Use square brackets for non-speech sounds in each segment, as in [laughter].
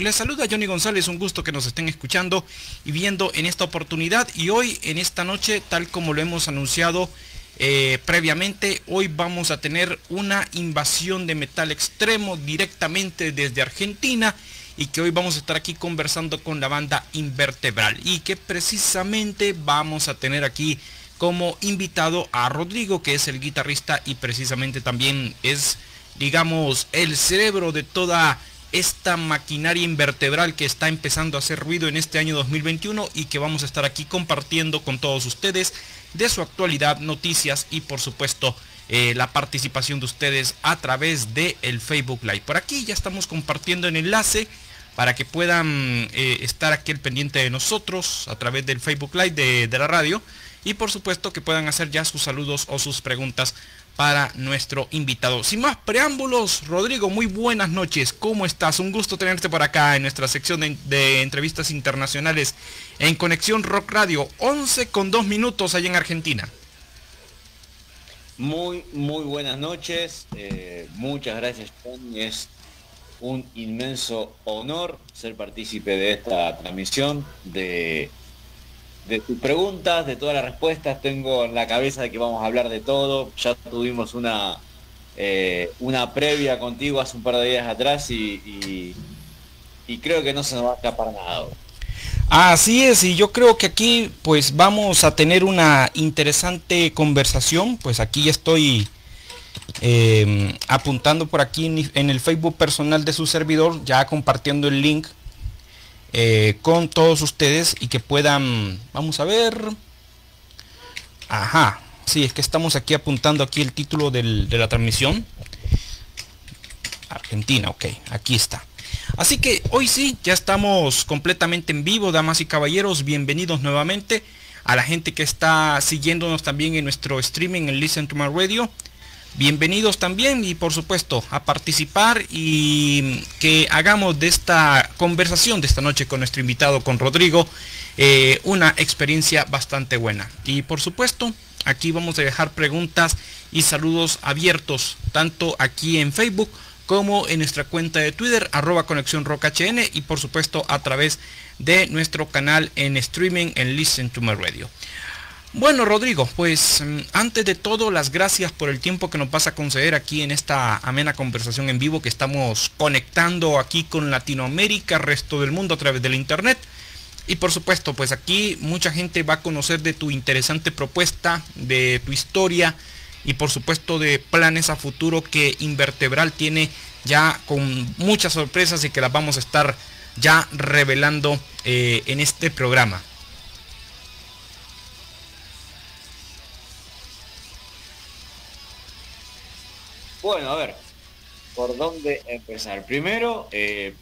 Les saluda Johnny González, un gusto que nos estén escuchando y viendo en esta oportunidad. Y hoy en esta noche, tal como lo hemos anunciado eh, previamente, hoy vamos a tener una invasión de metal extremo directamente desde Argentina y que hoy vamos a estar aquí conversando con la banda Invertebral. Y que precisamente vamos a tener aquí como invitado a Rodrigo, que es el guitarrista y precisamente también es, digamos, el cerebro de toda esta maquinaria invertebral que está empezando a hacer ruido en este año 2021 y que vamos a estar aquí compartiendo con todos ustedes de su actualidad, noticias y por supuesto eh, la participación de ustedes a través de el Facebook Live. Por aquí ya estamos compartiendo el enlace para que puedan eh, estar aquí al pendiente de nosotros a través del Facebook Live de, de la radio y por supuesto que puedan hacer ya sus saludos o sus preguntas para nuestro invitado. Sin más preámbulos, Rodrigo, muy buenas noches. ¿Cómo estás? Un gusto tenerte por acá en nuestra sección de, entrevistas internacionales en Conexión Rock Radio. 11 con 2 minutos allá en Argentina. Muy, muy buenas noches. Eh, muchas gracias, Tony. Es un inmenso honor ser partícipe de esta transmisión de de tus preguntas, de todas las respuestas. Tengo en la cabeza de que vamos a hablar de todo. Ya tuvimos una, eh, una previa contigo hace un par de días atrás y, y, creo que no se nos va a escapar nada. Así es, y yo creo que aquí pues vamos a tener una interesante conversación. Pues aquí estoy eh, apuntando por aquí en el Facebook personal de su servidor, ya compartiendo el link eh, con todos ustedes y que puedan, vamos a ver, ajá, sí, es que estamos aquí apuntando aquí el título de la transmisión. Argentina, ok, aquí está. Así que hoy sí, ya estamos completamente en vivo, damas y caballeros, bienvenidos nuevamente a la gente que está siguiéndonos también en nuestro streaming en Listen to My Radio. Bienvenidos también y por supuesto a participar y que hagamos de esta conversación de esta noche con nuestro invitado, con Rodrigo, eh, una experiencia bastante buena. Y por supuesto, aquí vamos a dejar preguntas y saludos abiertos, tanto aquí en Facebook como en nuestra cuenta de Twitter, arroba conexión HN y por supuesto a través de nuestro canal en streaming en Listen to My Radio. Bueno, Rodrigo, pues mm, antes de todo, las gracias por el tiempo que nos vas a conceder aquí en esta amena conversación en vivo que estamos conectando aquí con Latinoamérica, resto del mundo a través del Internet. Y por supuesto, pues aquí mucha gente va a conocer de tu interesante propuesta, de tu historia y por supuesto de planes a futuro que Invertebral tiene ya con muchas sorpresas y que las vamos a estar ya revelando eh, en este programa. Bueno, a ver, ¿por dónde empezar? Primero, eh,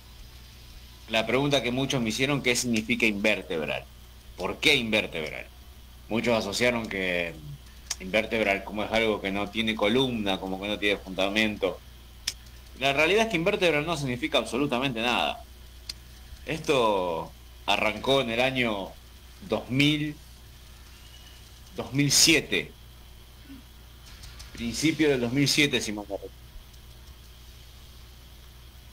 la pregunta que muchos me hicieron, ¿qué significa invertebral? ¿Por qué invertebral? Muchos asociaron que invertebral como es algo que no tiene columna, como que no tiene fundamento. La realidad es que invertebral no significa absolutamente nada. Esto arrancó en el año 2000, 2007 principio del 2007, si me acuerdo.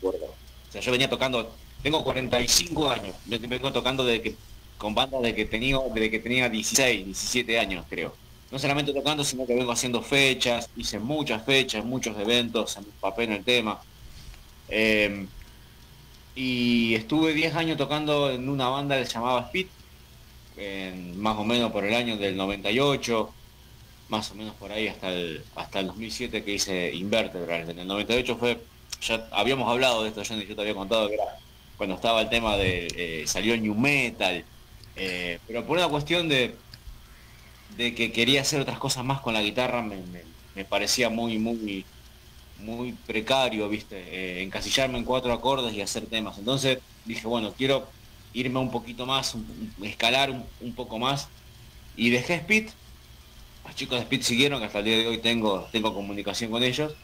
O sea, yo venía tocando, tengo 45 años, vengo tocando desde que, con bandas de que tenía, desde que tenía 16, 17 años, creo. No solamente tocando, sino que vengo haciendo fechas, hice muchas fechas, muchos eventos, en papel en el tema. Em, y estuve 10 años tocando en una banda que se llamaba Speed, más o menos por el año del 98 más o menos por ahí hasta el, hasta el 2007 que hice Invertebral. En el 98 fue, ya habíamos hablado de esto, yo, te había contado que era cuando estaba el tema de, eh, salió New Metal, eh, pero por una cuestión de, de que quería hacer otras cosas más con la guitarra, me, parecía muy, muy, muy precario, viste, eh, encasillarme en cuatro acordes y hacer temas. Entonces dije, bueno, quiero irme un poquito más, escalar un poco más, y dejé Speed los chicos de Speed siguieron, que hasta el día de hoy tengo, tengo comunicación con ellos.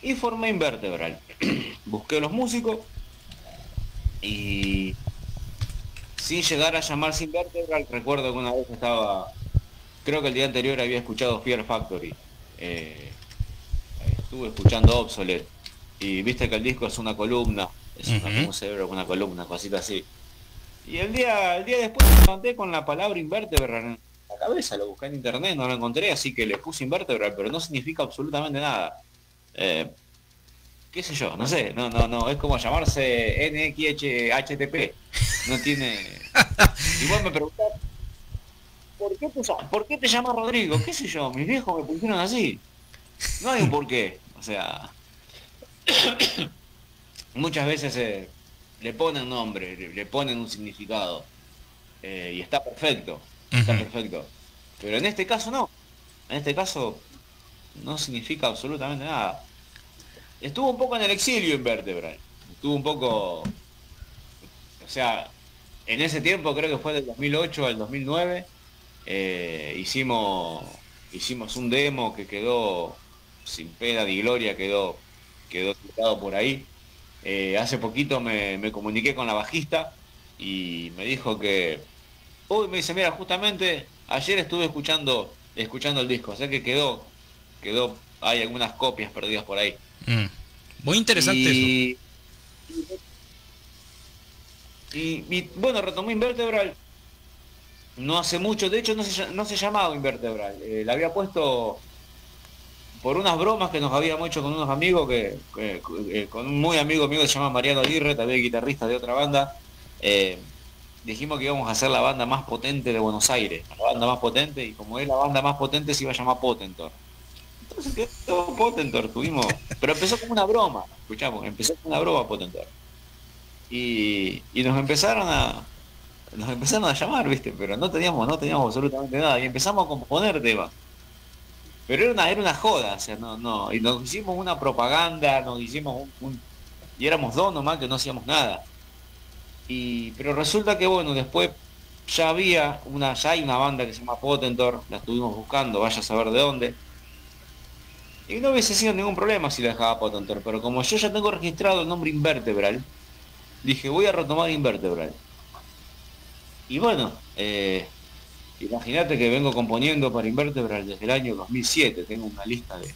Y formé Invertebral. [clears throat] Busqué los músicos y sin llegar a llamarse Invertebral, recuerdo que una vez estaba, creo que el día anterior había escuchado Fear Factory. Eh, estuve escuchando Obsolete y viste que el disco es una columna, Es un cerebro con una columna, cosita así. Y el día, el día después me levanté con la palabra invertebral cabeza, lo busqué en internet, no lo encontré, así que le puse invertebral, pero no significa absolutamente nada. Eh, qué sé yo, no sé, no, no, no, es como llamarse NXHTP. No tiene. [laughs] Igual me preguntás, ¿por qué, te, ¿por qué te llamas Rodrigo? ¿Qué sé yo? Mis viejos me pusieron así. No hay un por qué. O sea. [coughs] muchas veces eh, le ponen nombre, le, ponen un significado. Eh, y está perfecto. Está perfecto. Pero en este caso no. En este caso no significa absolutamente nada. Estuvo un poco en el exilio Invertebral. Estuvo un poco... O sea, en ese tiempo, creo que fue del 2008 al 2009, eh, hicimos, hicimos un demo que quedó sin pena ni gloria, quedó, quedó por ahí. Eh, hace poquito me, comuniqué con la bajista y me dijo que, uy, me dice, mira, justamente ayer estuve escuchando, escuchando el disco, o sea que quedó, quedó, hay algunas copias perdidas por ahí. Mm. Muy interesante eso. Y, bueno, retomó Invertebral no hace mucho, de hecho no se, no se llamaba Invertebral, eh, la había puesto por unas bromas que nos habíamos hecho con unos amigos, que, eh, con un muy amigo mío que se llama Mariano Aguirre, también guitarrista de otra banda, eh, dijimos que íbamos a hacer la banda más potente de Buenos Aires, la banda más potente, y como es la banda más potente se iba a llamar Potentor. Entonces quedó Potentor, tuvimos, pero empezó como una broma, escuchamos, empezó como una broma Potentor. Y, y nos empezaron a, nos empezaron a llamar, viste, pero no teníamos, no teníamos absolutamente nada, y empezamos a componer temas pero era una, era una joda, o sea, no, no, y nos hicimos una propaganda, nos hicimos un, y éramos dos nomás que no hacíamos nada. Y, pero resulta que bueno, después ya había una, ya hay una banda que se llama Potentor, la estuvimos buscando, vaya a saber de dónde. Y no hubiese sido ningún problema si la dejaba Potentor, pero como yo ya tengo registrado el nombre Invertebral, dije voy a retomar Invertebral. Y bueno, eh, Imagínate que vengo componiendo para Invertebral desde el año 2007, tengo una lista de...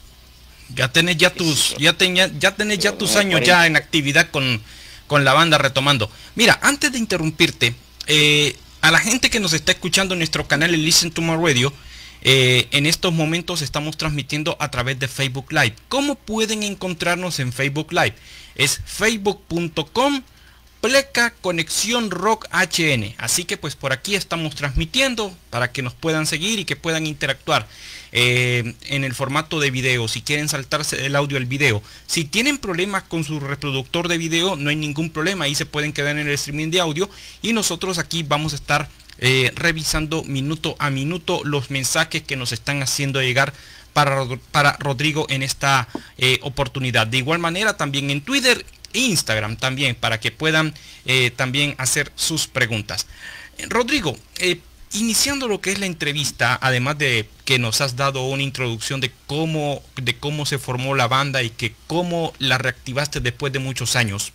Ya tenés ya tus, ya, ya tenés ya tus años ya en actividad con, con la banda retomando. Mira, antes de interrumpirte, eh, a la gente que nos está escuchando en nuestro canal Listen to My Radio, eh, en estos momentos estamos transmitiendo a través de Facebook Live. ¿Cómo pueden encontrarnos en Facebook Live? Es facebook.com Pleca Conexión Rock HN. Así que pues por aquí estamos transmitiendo para que nos puedan seguir y que puedan interactuar eh, en el formato de video. Si quieren saltarse el audio al video. Si tienen problemas con su reproductor de video, no hay ningún problema. Ahí se pueden quedar en el streaming de audio. Y nosotros aquí vamos a estar eh, revisando minuto a minuto los mensajes que nos están haciendo llegar para, para Rodrigo en esta eh, oportunidad. De igual manera también en Twitter Instagram también para que puedan eh, también hacer sus preguntas. Rodrigo, eh, iniciando lo que es la entrevista, además de que nos has dado una introducción de cómo, de cómo se formó la banda y que cómo la reactivaste después de muchos años,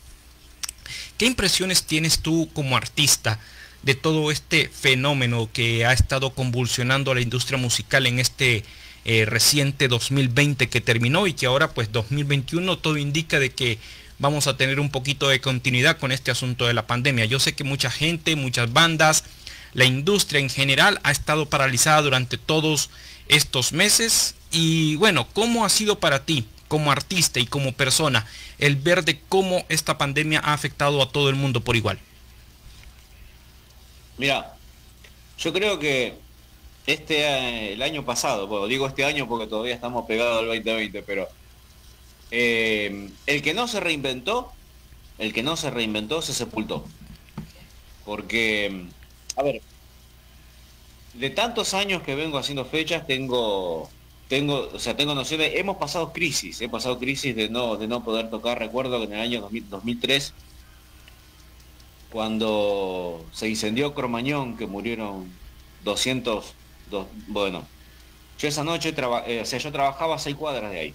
¿qué impresiones tienes tú como artista de todo este fenómeno que ha estado convulsionando a la industria musical en este eh, reciente 2020 que terminó y que ahora pues 2021 todo indica de que vamos a tener un poquito de continuidad con este asunto de la pandemia. Yo sé que mucha gente, muchas bandas, la industria en general ha estado paralizada durante todos estos meses. Y bueno, ¿cómo ha sido para ti como artista y como persona el ver de cómo esta pandemia ha afectado a todo el mundo por igual? Mira, yo creo que este eh, el año pasado, digo este año porque todavía estamos pegados al 2020, pero eh, el que no se reinventó, el que no se reinventó se sepultó. Porque, a ver, de tantos años que vengo haciendo fechas, tengo, tengo, o sea, tengo nociones, hemos pasado crisis, he pasado crisis de no, de no poder tocar, recuerdo que en el año 2003, cuando se incendió Cromañón, que murieron 200, bueno, yo esa noche, eh, o sea, yo trabajaba seis cuadras de ahí.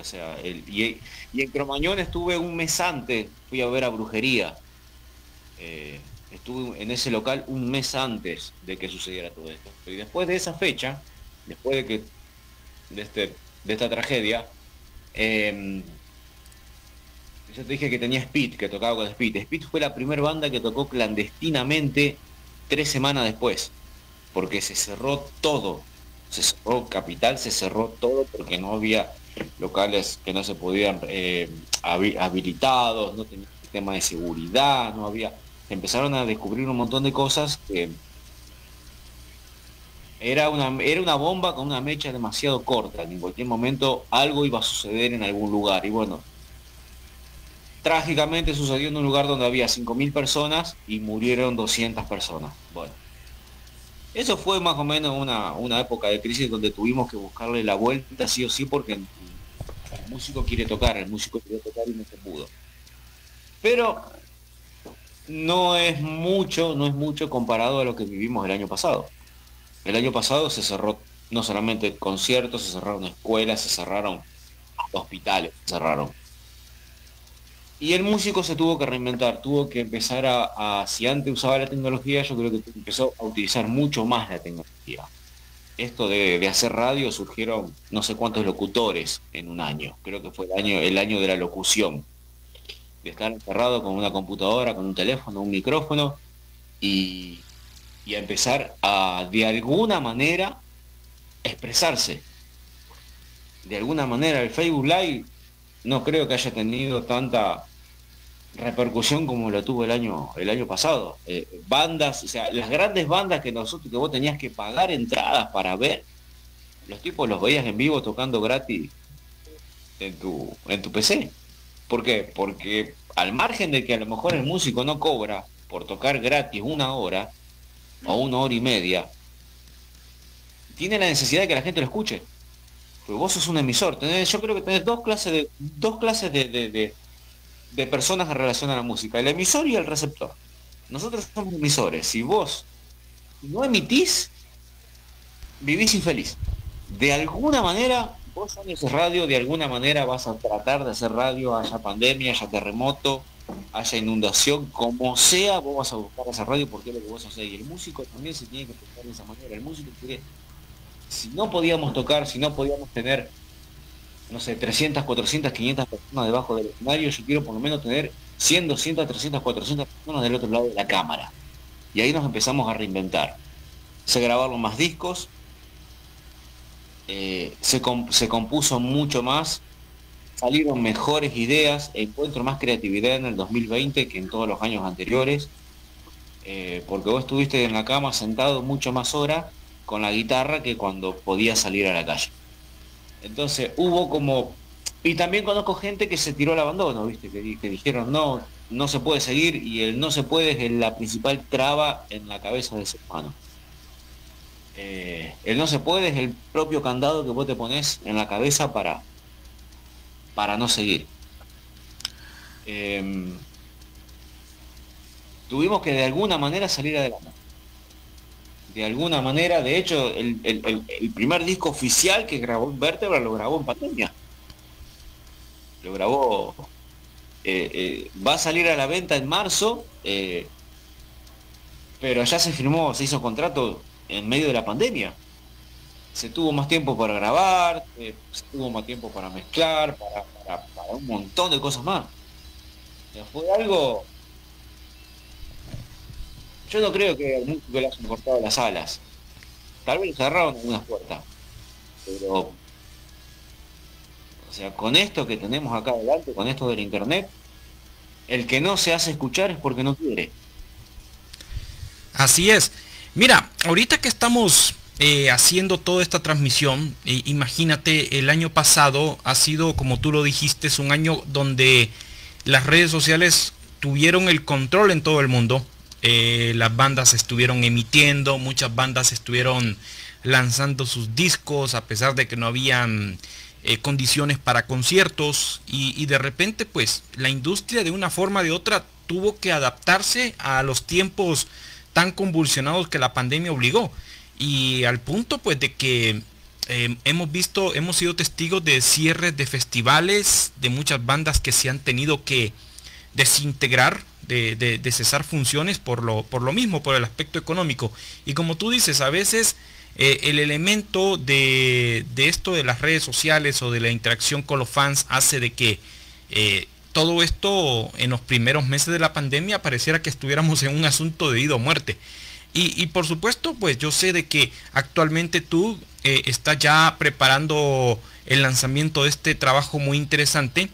O sea, y, en Cromañón estuve un mes antes, fui a ver a Brujería. Eh, estuve en ese local un mes antes de que sucediera todo esto. Y después de esa fecha, después de que de, este, de esta tragedia, em, yo te dije que tenía Speed, que tocaba con Speed. Speed fue la primera banda que tocó clandestinamente tres semanas después, porque se cerró todo. Se cerró Capital, se cerró todo porque no había locales que no se podían eh, habilitados, no tenía sistema de seguridad, no había. Empezaron a descubrir un montón de cosas que era una, era una bomba con una mecha demasiado corta. En cualquier momento algo iba a suceder en algún lugar. Y bueno, trágicamente sucedió en un lugar donde había 5.000 personas y murieron 200 personas. Bueno, eso fue más o menos una, una época de crisis donde tuvimos que buscarle la vuelta sí o sí porque el músico quiere tocar, el músico quiere tocar y no se pudo. Pero no es mucho, no es mucho comparado a lo que vivimos el año pasado. El año pasado se cerró no solamente conciertos, se cerraron escuelas, se cerraron hospitales, se cerraron. Y el músico se tuvo que reinventar, tuvo que empezar a, si antes usaba la tecnología, yo creo que empezó a utilizar mucho más la tecnología. Esto de, hacer radio surgieron no sé cuántos locutores en un año, creo que fue el año, el año de la locución, de estar encerrado con una computadora, con un teléfono, un micrófono, y, y a empezar a, de alguna manera, expresarse. De alguna manera, el Facebook Live no creo que haya tenido tanta repercusión como lo tuvo el año el año pasado. Eh, bandas, o sea, las grandes bandas que nosotros que vos tenías que pagar entradas para ver, los tipos los veías en vivo tocando gratis en tu en tu PC. ¿Por qué? Porque al margen de que a lo mejor el músico no cobra por tocar gratis una hora, o una hora y media, tiene la necesidad de que la gente lo escuche. Porque vos sos un emisor. yo creo que tenés dos clases de, dos clases de, de, personas en relación a la música, el emisor y el receptor. Nosotros somos emisores. Si vos no emitís, vivís infeliz. De alguna manera, vos haces radio, de alguna manera vas a tratar de hacer radio, haya pandemia, haya terremoto, haya inundación, como sea, vos vas a buscar esa radio porque es lo que vos hacés. Y el músico también se tiene que pensar de esa manera. El músico quiere, si no podíamos tocar, si no podíamos tener, no sé, 300, 400, 500 personas debajo del escenario, yo quiero por lo menos tener 100, 200, 300, 400 personas del otro lado de la cámara. Y ahí nos empezamos a reinventar. Se grabaron más discos, eh, se, se compuso mucho más, salieron mejores ideas, encuentro más creatividad en el 2020 que en todos los años anteriores, eh, porque vos estuviste en la cama sentado mucho más horas con la guitarra que cuando podías salir a la calle. Entonces hubo como... Y también conozco gente que se tiró al abandono, ¿viste? Que, dijeron, no, no se puede seguir y el no se puede es la principal traba en la cabeza de ser humano. Eh, el no se puede es el propio candado que vos te pones en la cabeza para, para no seguir. Em, tuvimos que de alguna manera salir adelante. De alguna manera, de hecho, el, primer disco oficial que grabó en Vértebra lo grabó en pandemia. Lo grabó. Eh, eh, va a salir a la venta en marzo, eh, pero ya se firmó, se hizo contrato en medio de la pandemia se tuvo más tiempo para grabar, se tuvo más tiempo para mezclar, para, un montón de cosas más. fue algo... Yo no creo que al músico le hayan cortado las alas. Tal vez cerraron algunas puertas. Pero... O sea, con esto que tenemos acá adelante, con esto del internet, el que no se hace escuchar es porque no quiere. Así es. Mira, ahorita que estamos eh, haciendo toda esta transmisión, eh, imagínate, el año pasado ha sido, como tú lo dijiste, es un año donde las redes sociales tuvieron el control en todo el mundo. Eh, las bandas estuvieron emitiendo, muchas bandas estuvieron lanzando sus discos a pesar de que no habían condiciones para conciertos y, y de repente pues la industria de una forma o de otra tuvo que adaptarse a los tiempos tan convulsionados que la pandemia obligó. Y al punto pues de que eh, hemos visto, hemos sido testigos de cierres de festivales, de muchas bandas que se han tenido que desintegrar, de, cesar funciones por lo, por lo mismo, por el aspecto económico. Y como tú dices, a veces eh, el elemento de, esto de las redes sociales o de la interacción con los fans hace de que eh, todo esto en los primeros meses de la pandemia pareciera que estuviéramos en un asunto de vida o muerte. Y, por supuesto, pues yo sé de que actualmente tú eh, estás ya preparando el lanzamiento de este trabajo muy interesante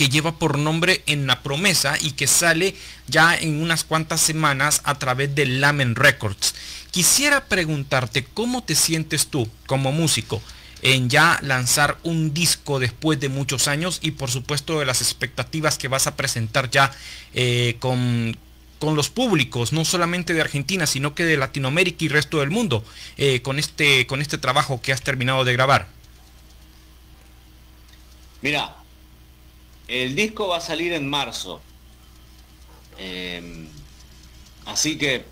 que lleva por nombre En la Promesa y que sale ya en unas cuantas semanas a través de Lamen Records. Quisiera preguntarte cómo te sientes tú como músico en ya lanzar un disco después de muchos años y por supuesto de las expectativas que vas a presentar ya eh, con, con los públicos, no solamente de Argentina, sino que de Latinoamérica y resto del mundo, eh, con, este, con este trabajo que has terminado de grabar? Mira, el disco va a salir en marzo. Em, así que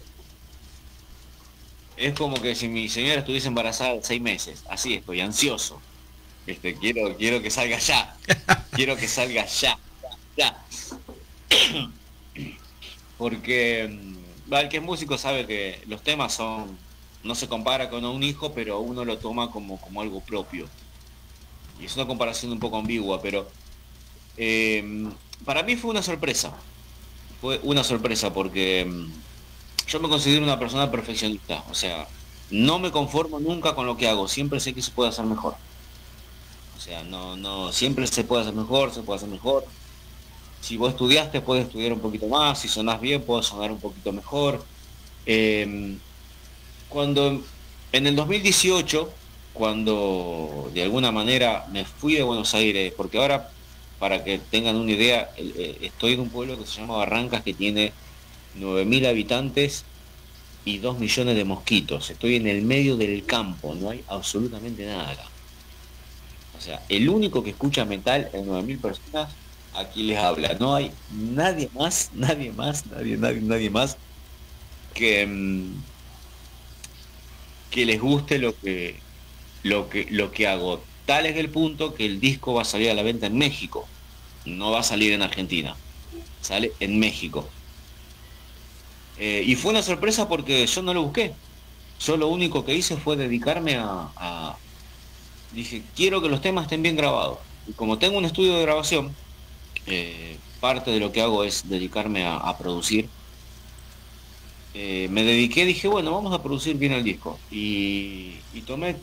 es como que si mi señora estuviese embarazada seis meses. Así estoy ansioso. Este, quiero, quiero que salga ya. [laughs] quiero que salga ya. Ya. Porque mm, el que es músico sabe que los temas son, no se compara con un hijo, pero uno lo toma como, como algo propio. Y es una comparación un poco ambigua, pero eh, para mí fue una sorpresa. Fue una sorpresa porque mm, yo me considero una persona perfeccionista. O sea, no me conformo nunca con lo que hago. Siempre sé que se puede hacer mejor. O sea, no, no, siempre se puede hacer mejor, se puede hacer mejor si vos estudiaste puedes estudiar un poquito más, si sonás bien puedes sonar un poquito mejor. Em, cuando en el 2018, cuando de alguna manera me fui de Buenos Aires, porque ahora, para que tengan una idea, eh, estoy en un pueblo que se llama Barrancas, que tiene 9.000 habitantes y 2 millones de mosquitos. Estoy en el medio del campo, no hay absolutamente nada acá. O sea, el único que escucha metal en 9.000 personas aquí les habla. No hay nadie más, nadie más, nadie, nadie, nadie más que, mm, que les guste lo que, lo que, lo que hago. Tal es el punto que el disco va a salir a la venta en México. No va a salir en Argentina. Sale en México. Eh, y fue una sorpresa porque yo no lo busqué. Yo lo único que hice fue dedicarme a. Dije, quiero que los temas estén bien grabados. Y como tengo un estudio de grabación, eh, parte de lo que hago es dedicarme a, producir. Eh, me dediqué, dije, bueno, vamos a producir bien el disco. Y, tomé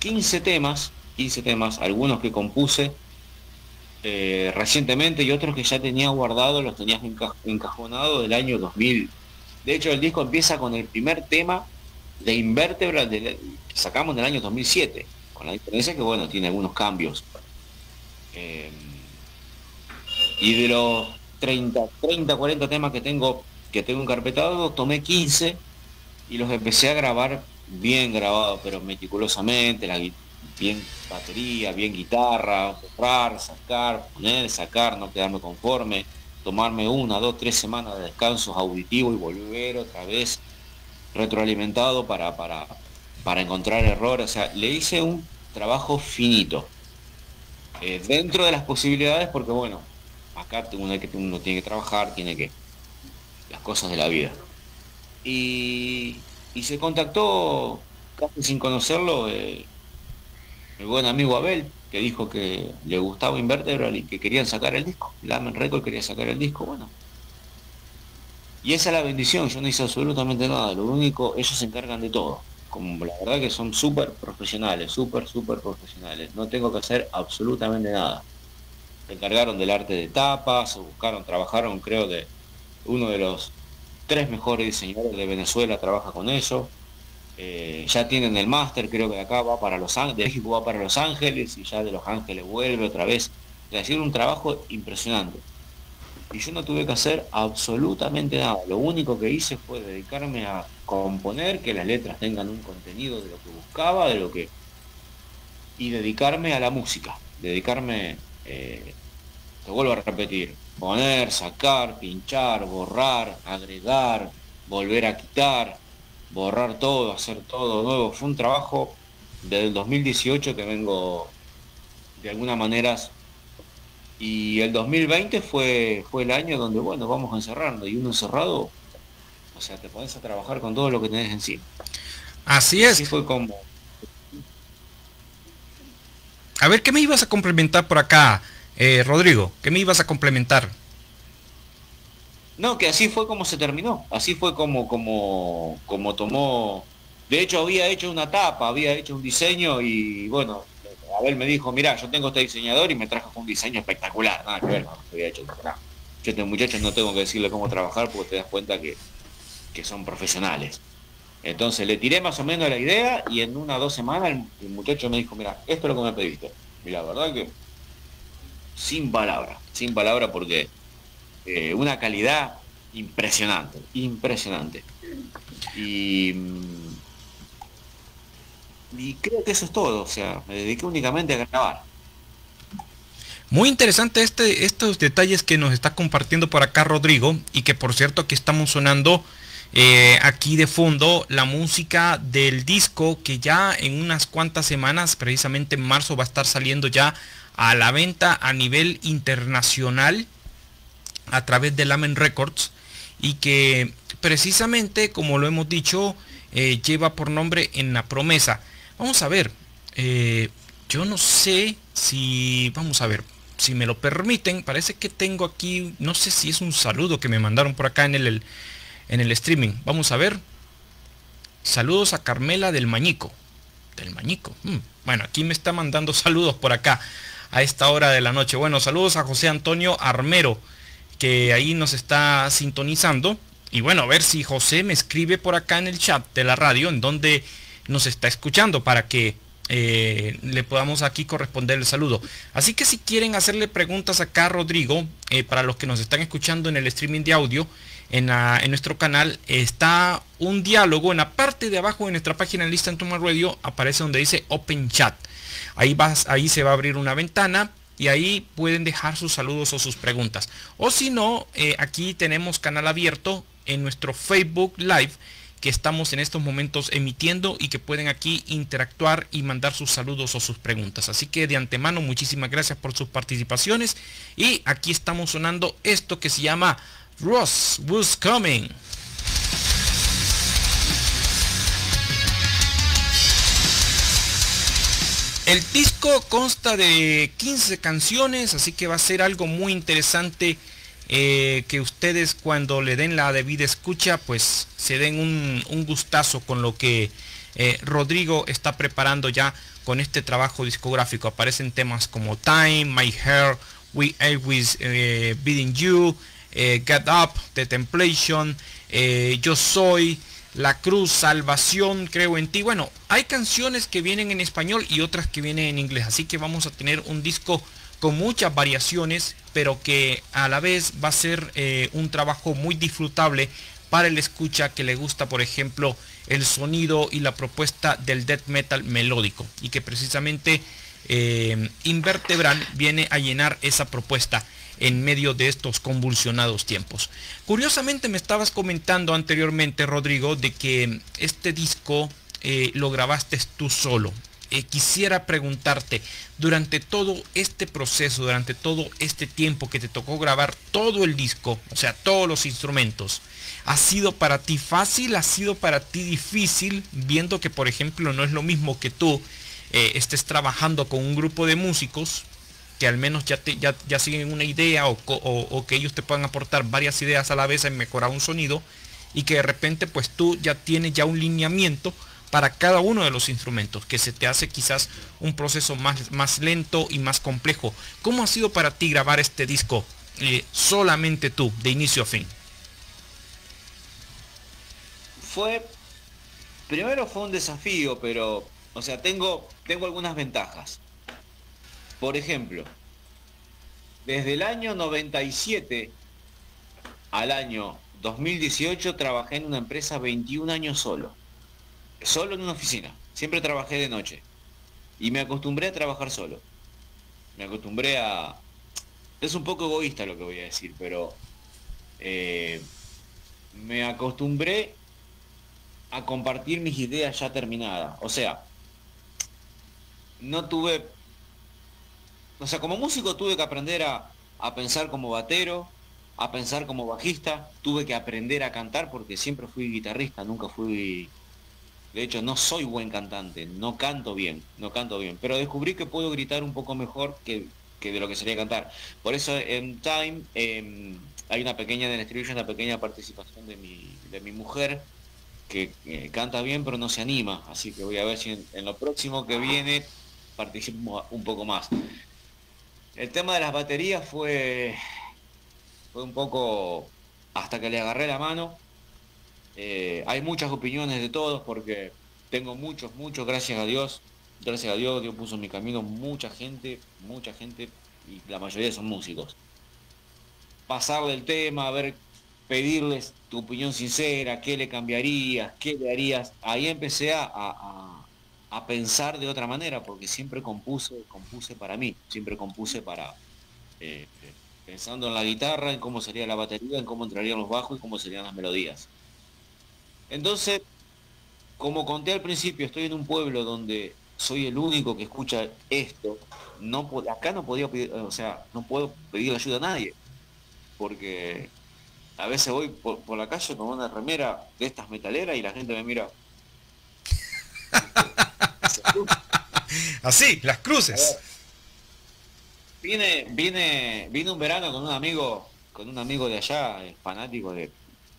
15 temas, 15 temas, algunos que compuse eh, recientemente y otros que ya tenía guardado, los tenía encajonado del año 2000. De hecho, el disco empieza con el primer tema de Invertebra que sacamos en el año 2007, con la diferencia que, bueno, tiene algunos cambios. Y de los 30, 30, 40 temas que tengo, que tengo encarpetados, tomé 15 y los empecé a grabar bien grabados, pero meticulosamente, la, bien batería, bien guitarra, borrar, sacar, poner, sacar, no quedarme conforme, tomarme una, dos, tres semanas de descansos auditivos y volver otra vez retroalimentado para, para, para encontrar errores. O sea, le hice un trabajo finito. Eh, dentro de las posibilidades, porque bueno, acá uno, uno tiene que trabajar, tiene que... las cosas de la vida. Y, se contactó, casi sin conocerlo, eh, el buen amigo Abel, que dijo que le gustaba Invertebral y que querían sacar el disco. Lamen Record quería sacar el disco, bueno. Y esa es la bendición, yo no hice absolutamente nada, lo único, ellos se encargan de todo. Como la verdad que son súper profesionales, súper, súper profesionales. No tengo que hacer absolutamente nada se encargaron del arte de tapas, buscaron, trabajaron, creo, de uno de los tres mejores diseñadores de Venezuela trabaja con eso. Eh, ya tienen el máster, creo que de acá va para Los Ángeles, de México va para Los Ángeles y ya de Los Ángeles vuelve otra vez. Es decir, un trabajo impresionante. Y yo no tuve que hacer absolutamente nada. Lo único que hice fue dedicarme a componer, que las letras tengan un contenido de lo que buscaba, de lo que. y dedicarme a la música. Dedicarme eh, te vuelvo a repetir, poner, sacar, pinchar, borrar, agregar, volver a quitar, borrar todo, hacer todo nuevo. Fue un trabajo desde el 2018 que vengo de alguna manera y el 2020 fue, fue el año donde, bueno, vamos encerrando y uno encerrado, o sea, te pones a trabajar con todo lo que tenés encima. Así es. Así fue como, a ver, ¿qué me ibas a complementar por acá, Eh, Rodrigo, ¿qué me ibas a complementar? No, que así fue como se terminó, así fue como, como, como tomó. De hecho, había hecho una tapa, había hecho un diseño y bueno, Abel me dijo, mira, yo tengo este diseñador y me trajo un diseño espectacular, nada que ver, no, había hecho nada. Yo este muchachos no tengo que decirle cómo trabajar porque te das cuenta que, que son profesionales. Entonces le tiré más o menos la idea y en una o dos semanas el, muchacho me dijo, mira, esto es lo que me pediste. Y la verdad que sin palabra, sin palabra porque eh, una calidad impresionante, impresionante. Y, mm, y creo que eso es todo, o sea, me dediqué únicamente a grabar. Muy interesante este, estos detalles que nos está compartiendo por acá Rodrigo y que por cierto aquí estamos sonando eh, aquí de fondo la música del disco que ya en unas cuantas semanas, precisamente en marzo, va a estar saliendo ya a la venta a nivel internacional a través de Lamen Records y que precisamente, como lo hemos dicho, eh, lleva por nombre En la promesa. Vamos a ver, eh, yo no sé si, vamos a ver, si me lo permiten, parece que tengo aquí, no sé si es un saludo que me mandaron por acá en el, en el streaming. Vamos a ver. Saludos a Carmela del Mañico. Del Mañico. Mm, bueno, aquí me está mandando [laughs] saludos por acá a esta hora de la noche. Bueno, saludos a José Antonio Armero que ahí nos está sintonizando. Y bueno, a ver si José me escribe por acá en el chat de la radio en donde nos está escuchando para que eh, le podamos aquí corresponder el saludo. Así que si quieren hacerle preguntas acá a Rodrigo, eh, para los que nos están escuchando en el streaming de audio, en, en, nuestro canal está un diálogo en la parte de abajo de nuestra página en Lista en Toma Radio, aparece donde dice Open Chat. Ahí, vas, ahí se va a abrir una ventana y ahí pueden dejar sus saludos o sus preguntas. O si no, eh, aquí tenemos canal abierto en nuestro Facebook Live que estamos en estos momentos emitiendo y que pueden aquí interactuar y mandar sus saludos o sus preguntas. Así que de antemano muchísimas gracias por sus participaciones y aquí estamos sonando esto que se llama Ross Was Coming. El disco consta de 15 canciones, así que va a ser algo muy interesante eh, que ustedes cuando le den la debida escucha, pues se den un, gustazo con lo que eh, Rodrigo está preparando ya con este trabajo discográfico. Aparecen temas como Time, My Hair, We Always eh, Beating You, Get Up, The Templation, Yo Soy, la Cruz, Salvación, Creo en ti. Bueno, hay canciones que vienen en español y otras que vienen en inglés. Así que vamos a tener un disco con muchas variaciones, pero que a la vez va a ser eh, un trabajo muy disfrutable para el escucha que le gusta, por ejemplo, el sonido y la propuesta del death metal melódico. Y que precisamente eh, viene a llenar esa propuesta en medio de estos convulsionados tiempos. Curiosamente me estabas comentando anteriormente, Rodrigo, de que este disco eh, lo grabaste tú solo. Eh, quisiera preguntarte, durante todo este proceso, durante todo este tiempo que te tocó grabar todo el disco, o sea, todos los instrumentos, ¿ha sido para ti fácil? ¿Ha sido para ti difícil? Viendo que, por ejemplo, no es lo mismo que tú eh, estés trabajando con un grupo de músicos que al menos ya, te, ya, ya siguen una idea o, que ellos te puedan aportar varias ideas a la vez en mejorar un sonido y que de repente pues tú ya tienes ya un lineamiento para cada uno de los instrumentos, que se te hace quizás un proceso más, más lento y más complejo. ¿Cómo ha sido para ti grabar este disco eh, solamente tú, de inicio a fin? Fue, primero fue un desafío, pero, o sea, tengo, tengo algunas ventajas. Por ejemplo, desde el año 97 al año 2018 trabajé en una empresa 21 años solo. Solo en una oficina. Siempre trabajé de noche. Y me acostumbré a trabajar solo. Me acostumbré a... Es un poco egoísta lo que voy a decir, pero eh, me acostumbré a compartir mis ideas ya terminadas. O sea, no tuve o sea, como músico tuve que aprender a, pensar como batero, a pensar como bajista, tuve que aprender a cantar porque siempre fui guitarrista, nunca fui... De hecho, no soy buen cantante, no canto bien, no canto bien, pero descubrí que puedo gritar un poco mejor que, que de lo que sería cantar. Por eso en Time em, hay una pequeña en una pequeña participación de mi, de mi mujer que eh, canta bien pero no se anima, así que voy a ver si en, lo próximo que viene participo un poco más. El tema de las baterías fue, fue un poco hasta que le agarré la mano. Eh, hay muchas opiniones de todos porque tengo muchos, muchos, gracias a Dios. Gracias a Dios, Dios puso en mi camino mucha gente, mucha gente, y la mayoría son músicos. Pasarle el tema, a ver, pedirles tu opinión sincera, qué le cambiarías, qué le harías. Ahí empecé a, pensar de otra manera, porque siempre compuse, compuse para mí, siempre compuse para, eh, pensando en la guitarra, en cómo sería la batería, en cómo entrarían los bajos y cómo serían las melodías. Entonces, como conté al principio, estoy en un pueblo donde soy el único que escucha esto. No, acá no podía pedir, o sea, no puedo pedir ayuda a nadie. Porque a veces voy por, la calle con una remera de estas metaleras y la gente me mira. [laughs] Así, las cruces. Vine, vine, vine un verano con un amigo, con un amigo de allá, fanático de,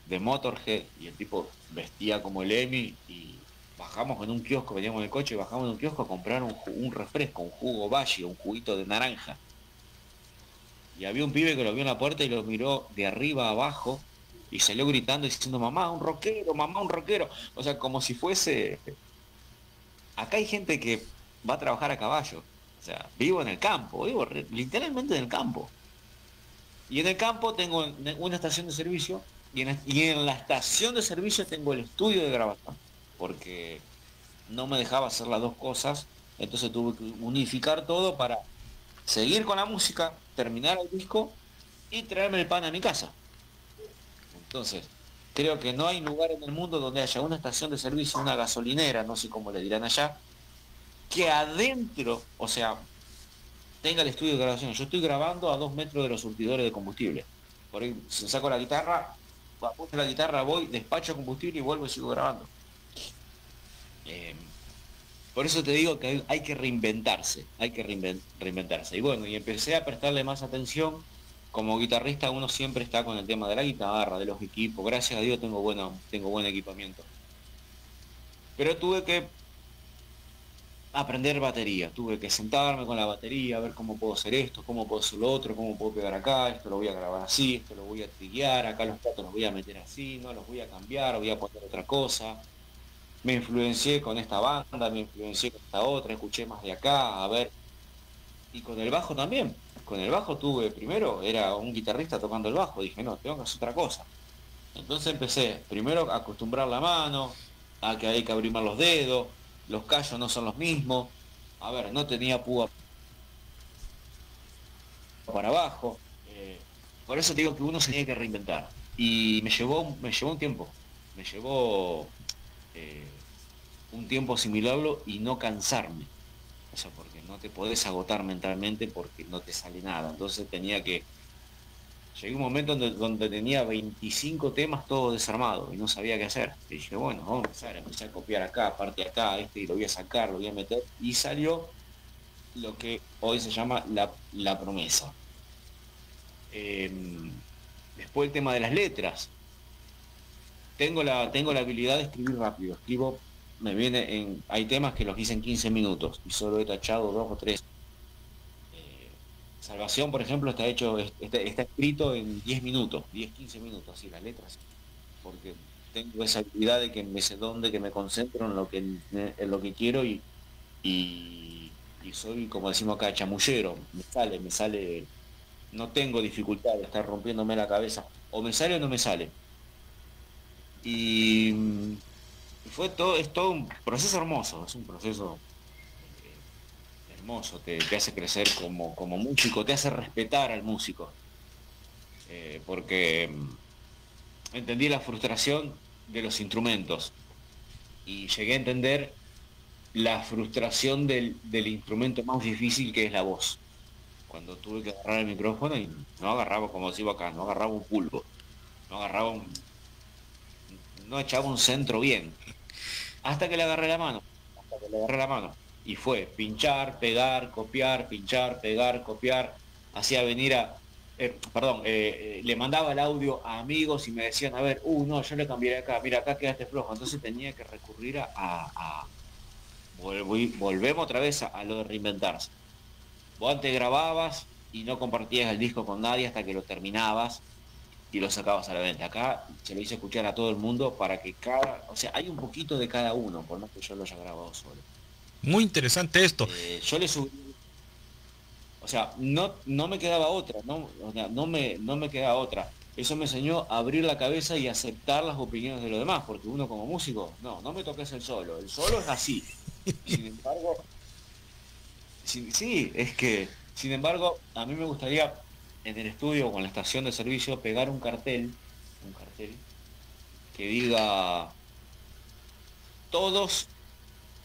de Motorhead, y el tipo vestía como el Emi y bajamos en un kiosco, veníamos en el coche, bajamos en un kiosco a comprar un, refresco, un jugo Valle, un juguito de naranja. Y había un pibe que lo vio en la puerta y lo miró de arriba abajo y salió gritando diciendo, mamá, un rockero, mamá, un rockero. O sea, como si fuese... Acá hay gente que va a trabajar a caballo. O sea, vivo en el campo, vivo literalmente en el campo. Y en el campo tengo una estación de servicio y en, y en la estación de servicio tengo el estudio de grabación porque no me dejaba hacer las dos cosas, entonces tuve que unificar todo para seguir con la música, terminar el disco y traerme el pan a mi casa. Entonces, creo que no hay lugar en el mundo donde haya una estación de servicio, una gasolinera, no sé cómo le dirán allá, que adentro, o sea, tenga el estudio de grabación. Yo estoy grabando a dos metros de los surtidores de combustible. Por ahí, saco la guitarra, apunto la guitarra, voy, despacho combustible y vuelvo y sigo grabando. Eh, por eso te digo que hay, que reinventarse, hay que reinventarse. Y bueno, y empecé a prestarle más atención. Como guitarrista uno siempre está con el tema de la guitarra, de los equipos. Gracias a Dios tengo, bueno, tengo buen equipamiento. Pero tuve que aprender batería. Tuve que sentarme con la batería, a ver cómo puedo hacer esto, cómo puedo hacer lo otro, cómo puedo pegar acá, esto lo voy a grabar así, esto lo voy a triguear, acá los platos los voy a meter así, no los voy a cambiar, voy a poner otra cosa me influencié con esta banda, me influencié con esta otra, escuché más de acá, a ver. Y con el bajo también. Con el bajo tuve, primero era un guitarrista tocando el bajo, dije, no, tengo que hacer otra cosa. Entonces empecé primero a acostumbrar la mano, a que hay que abrir más los dedos, los callos no son los mismos. A ver, no tenía púa para abajo. Eh, por eso digo que uno se tiene que reinventar. Y me llevó, me llevó un tiempo. Me llevó eh, un tiempo asimilarlo y no cansarme. O sea, porque no te podés agotar mentalmente porque no te sale nada. Entonces tenía que... Llegué un momento donde, tenía 25 temas todos desarmados y no sabía qué hacer. Dije, bueno, vamos a empezar, empecé a copiar acá, aparte acá, este, y lo voy a sacar, lo voy a meter. Y salió lo que hoy se llama la, promesa. Em, después el tema de las letras tengo la, tengo la habilidad de escribir rápido. Escribo, me viene en. Hay temas que los hice en 15 minutos y solo he tachado dos o tres. Salvación, por ejemplo, está hecho, está, escrito en 10 minutos, 10, 15 minutos, así las letras. Porque tengo esa habilidad de que me sé dónde, que me concentro en lo que, en lo que quiero y, y, y soy, como decimos acá, chamullero. Me sale, me sale. No tengo dificultad de estar rompiéndome la cabeza. O me sale o no me sale y fue todo, es todo un proceso hermoso, es un proceso te, hace crecer como, como músico, te hace respetar al músico. Eh, porque mm, entendí la frustración de los instrumentos y llegué a entender la frustración del, del, instrumento más difícil que es la voz. Cuando tuve que agarrar el micrófono y no agarraba, como decía acá, no agarraba un pulpo, no agarraba un, no echaba un centro bien. Hasta que le agarré la mano. Hasta que le agarré la mano. Y fue pinchar, pegar, copiar, pinchar, pegar, copiar. Hacía venir a, eh, perdón, eh, eh, le mandaba el audio a amigos y me decían, a ver, uh, no, yo le cambiaré acá, mira, acá quedaste flojo. Entonces tenía que recurrir a, volvemos otra vez a, lo de reinventarse. Vos antes grababas y no compartías el disco con nadie hasta que lo terminabas y lo sacabas a la venta. Acá se lo hice escuchar a todo el mundo para que cada, o sea, hay un poquito de cada uno, por más que yo lo haya grabado solo. Muy interesante esto. yo le subí o sea, no, no me quedaba otra, no, no, me, no me quedaba otra. Eso me enseñó a abrir la cabeza y aceptar las opiniones de los demás, porque uno como músico, no, no me toques el solo, el solo es así. Sin embargo, sí, es que, sin embargo, a mí me gustaría en el estudio con la estación de servicio pegar un cartel, un cartel que diga todos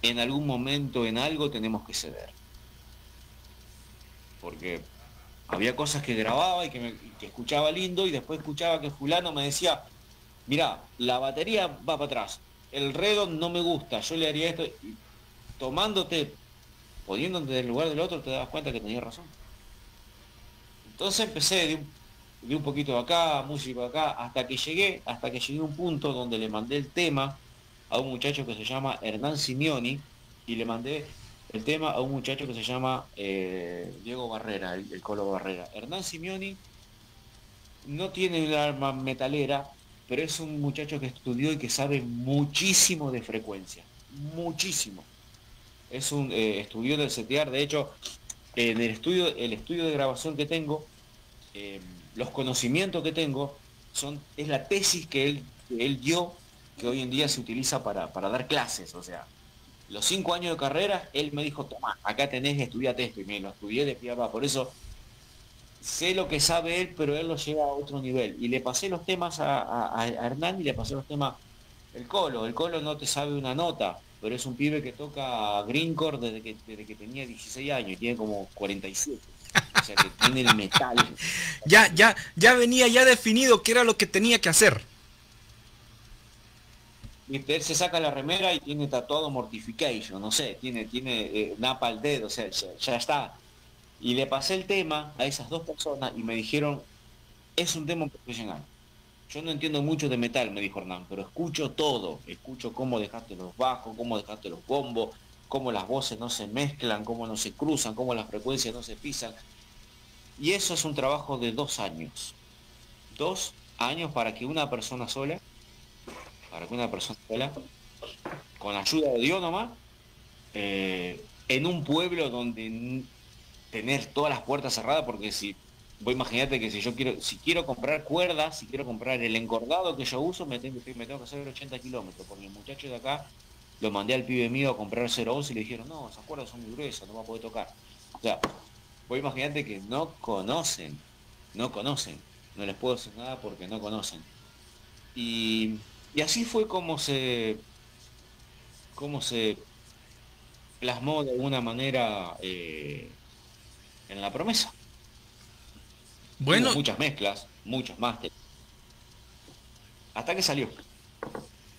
en algún momento en algo tenemos que ceder porque había cosas que grababa y que, escuchaba lindo y después escuchaba que fulano me decía, mira, la batería va para atrás, el redo no me gusta, yo le haría esto, y tomándote, poniéndote del lugar del otro, te das cuenta que tenía razón. Entonces empecé de un, poquito acá, música acá, hasta que llegué, hasta que llegué a un punto donde le mandé el tema a un muchacho que se llama Hernán Simeoni y le mandé el tema a un muchacho que se llama eh, Diego Barrera, el, Colo Barrera. Hernán Simeoni no tiene un arma metalera, pero es un muchacho que estudió y que sabe muchísimo de frecuencia, muchísimo. Es un eh, estudió del CTR, de hecho, en el estudio, el estudio de grabación que tengo, eh, los conocimientos que tengo, son, es la tesis que él, que él dio, que hoy en día se utiliza para, para dar clases, o sea, los cinco años de carrera, él me dijo, toma, acá tenés, estudiate esto, y me lo estudié de pie Por eso sé lo que sabe él, pero él lo lleva a otro nivel. Y le pasé los temas a, Hernán y le pasé los temas el Colo. El Colo no te sabe una nota, pero es un pibe que toca Greencore desde que, desde que tenía 16 años tiene como 47. O sea que tiene el metal. [laughs] ya, ya, ya venía ya definido qué era lo que tenía que hacer. Él se saca la remera y tiene tatuado Mortification, no sé, tiene, tiene eh, napa al dedo, o sea, ya, está. Y le pasé el tema a esas dos personas y me dijeron, es un tema profesional. Yo no entiendo mucho de metal, me dijo Hernán, pero escucho todo. Escucho cómo dejaste los bajos, cómo dejaste los bombos, cómo las voces no se mezclan, cómo no se cruzan, cómo las frecuencias no se pisan. Y eso es un trabajo de dos años. Dos años para que una persona sola para que una persona sola, con ayuda de Dios nomás, eh, en un pueblo donde tener todas las puertas cerradas, porque si, vos imagínate que si yo quiero, si quiero comprar cuerdas, si quiero comprar el engordado que yo uso, me tengo, me tengo que hacer 80 kilómetros, porque el muchacho de acá lo mandé al pibe mío a comprar 011 y le dijeron, no, esas cuerdas son muy gruesas, no va a poder tocar. O sea, vos imagínate que no conocen, no conocen, no les puedo decir nada porque no conocen. Y y así fue como se, como se plasmó de alguna manera eh, en la promesa. Bueno. muchas mezclas, muchos más. Hasta que salió.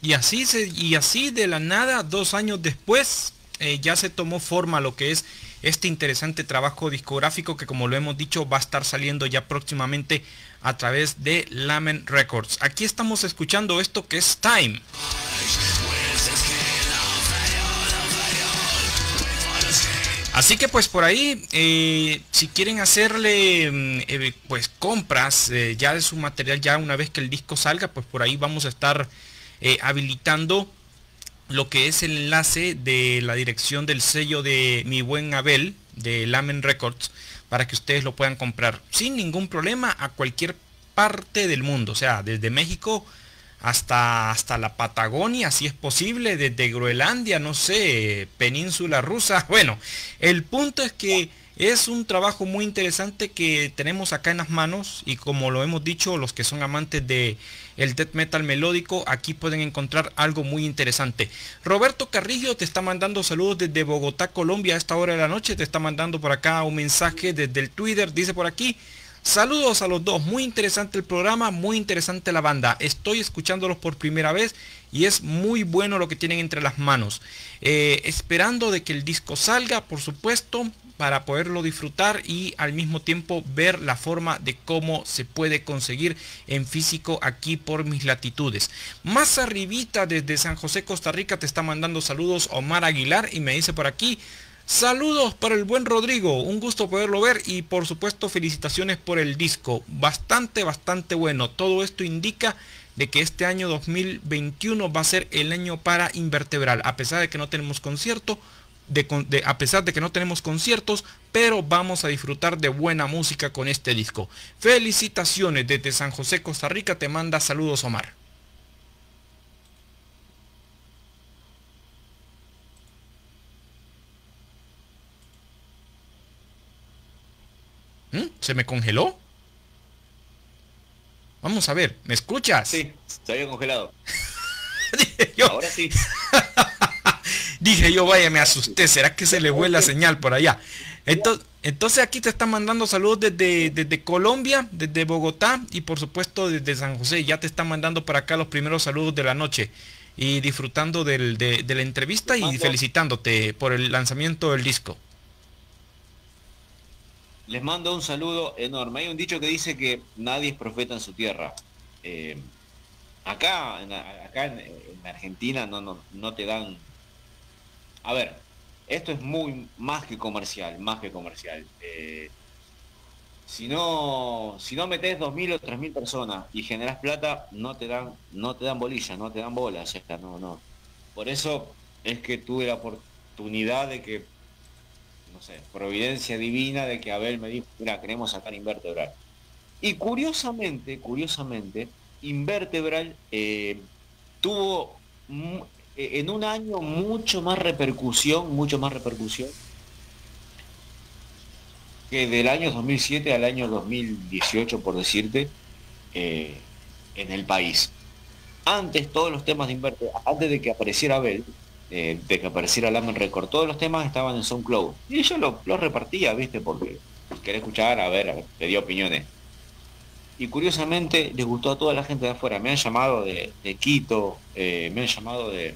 Y así, se, y así de la nada, dos años después, eh, ya se tomó forma lo que es este interesante trabajo discográfico que como lo hemos dicho va a estar saliendo ya próximamente a través de Lamen Records. Aquí estamos escuchando esto que es Time. Así que pues por ahí, eh, si quieren hacerle mm, eh, pues compras eh, ya de su material, ya una vez que el disco salga, pues por ahí vamos a estar habilitando lo que es el enlace de la dirección del sello de mi buen Abel, de Lamen Records, para que ustedes lo puedan comprar sin ningún problema a cualquier parte del mundo, o sea, desde México hasta, hasta la Patagonia, si es posible, desde Groenlandia, no sé, península rusa. [laughs] Bueno, el punto es que es un trabajo muy interesante que tenemos acá en las manos y como lo hemos dicho, los que son amantes de el death metal melódico, aquí pueden encontrar algo muy interesante. Roberto Carrillo te está mandando saludos desde Bogotá, Colombia a esta hora de la noche, te está mandando por acá un mensaje desde el Twitter, dice por aquí, Saludos a los dos, muy interesante el programa, muy interesante la banda. Estoy escuchándolos por primera vez y es muy bueno lo que tienen entre las manos. Eh, esperando de que el disco salga, por supuesto, para poderlo disfrutar y al mismo tiempo ver la forma de cómo se puede conseguir en físico aquí por mis latitudes. Más arribita desde San José, Costa Rica te está mandando saludos Omar Aguilar y me dice por aquí, Saludos para el buen Rodrigo, un gusto poderlo ver y por supuesto felicitaciones por el disco, bastante, bastante bueno. Todo esto indica de que este año 2021 va a ser el año para Invertebral, a pesar de que no tenemos concierto, de, a pesar de que no tenemos conciertos, pero vamos a disfrutar de buena música con este disco. Felicitaciones desde San José, Costa Rica, te manda saludos Omar. ¿Mm? ¿Se me congeló? Vamos a ver, ¿me escuchas? Sí, se había congelado. [laughs] yo, Ahora sí. [laughs] Dije yo, vaya, me asusté. ¿Será que se le fue la señal por allá? Entonces, entonces aquí te están mandando saludos desde, desde Colombia, desde Bogotá y por supuesto desde San José. Ya te están mandando para acá los primeros saludos de la noche y disfrutando del, de, de la entrevista y felicitándote por el lanzamiento del disco. Les mando un saludo enorme. Hay un dicho que dice que nadie es profeta en su tierra. Eh, acá, en, acá en, Argentina no, no, no te dan... A ver, esto es muy más que comercial, más que comercial. Eh, si no, si no metes 2.000 o 3.000 personas y generas plata, no te dan, no te dan bolilla, no te dan bolas, no, no. Por eso es que tuve la oportunidad de que no sé, providencia divina de que Abel me dijo, mira, queremos sacar Invertebral. Y curiosamente, curiosamente, Invertebral eh, tuvo en un año mucho más repercusión, mucho más repercusión que del año 2007 al año 2018, por decirte, eh, en el país. Antes todos los temas de Invertebral, antes de que apareciera Abel, eh, de que apareciera Lamen Record. Todos los temas estaban en SoundCloud. Y yo los repartía, ¿viste? Porque quería escuchar, a ver, pedía opiniones. Y curiosamente les gustó a toda la gente de afuera. Me han llamado de, Quito, eh, me han llamado de...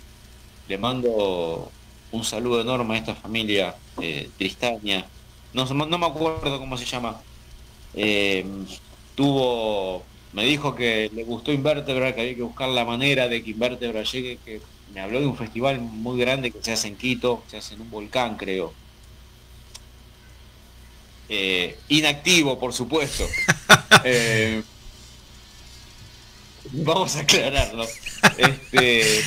Le mando un saludo enorme a esta familia, eh, Tristaña. No, no me acuerdo cómo se llama. Eh, tuvo... Me dijo que le gustó Invertebra, que había que buscar la manera de que Invertebra llegue, que me habló de un festival muy grande que se hace en Quito, se hace en un volcán, creo. Eh, inactivo, por supuesto. [laughs] Eh, vamos a aclararlo. Este,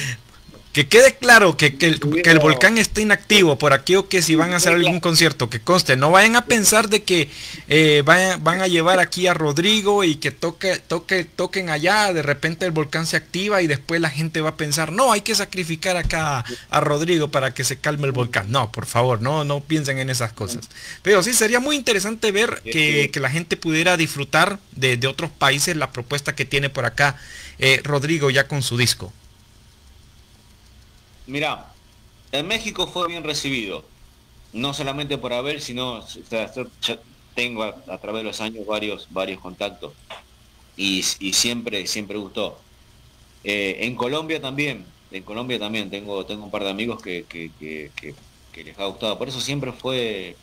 que quede claro que, el, volcán está inactivo por aquí o que si van a hacer algún concierto, que conste, no vayan a pensar de que eh, van a llevar aquí a Rodrigo y que toque, toque, toquen allá, de repente el volcán se activa y después la gente va a pensar, no, hay que sacrificar acá a, Rodrigo para que se calme el volcán. No, por favor, no, no piensen en esas cosas. Pero sí sería muy interesante ver que, la gente pudiera disfrutar de, otros países la propuesta que tiene por acá eh, Rodrigo ya con su disco. Mira, en México fue bien recibido, no solamente por Abel, sino tengo a, través de los años varios, varios contactos y, siempre, siempre gustó. Eh, en Colombia también, en Colombia también tengo, tengo un par de amigos que, les ha gustado. Por eso siempre fue,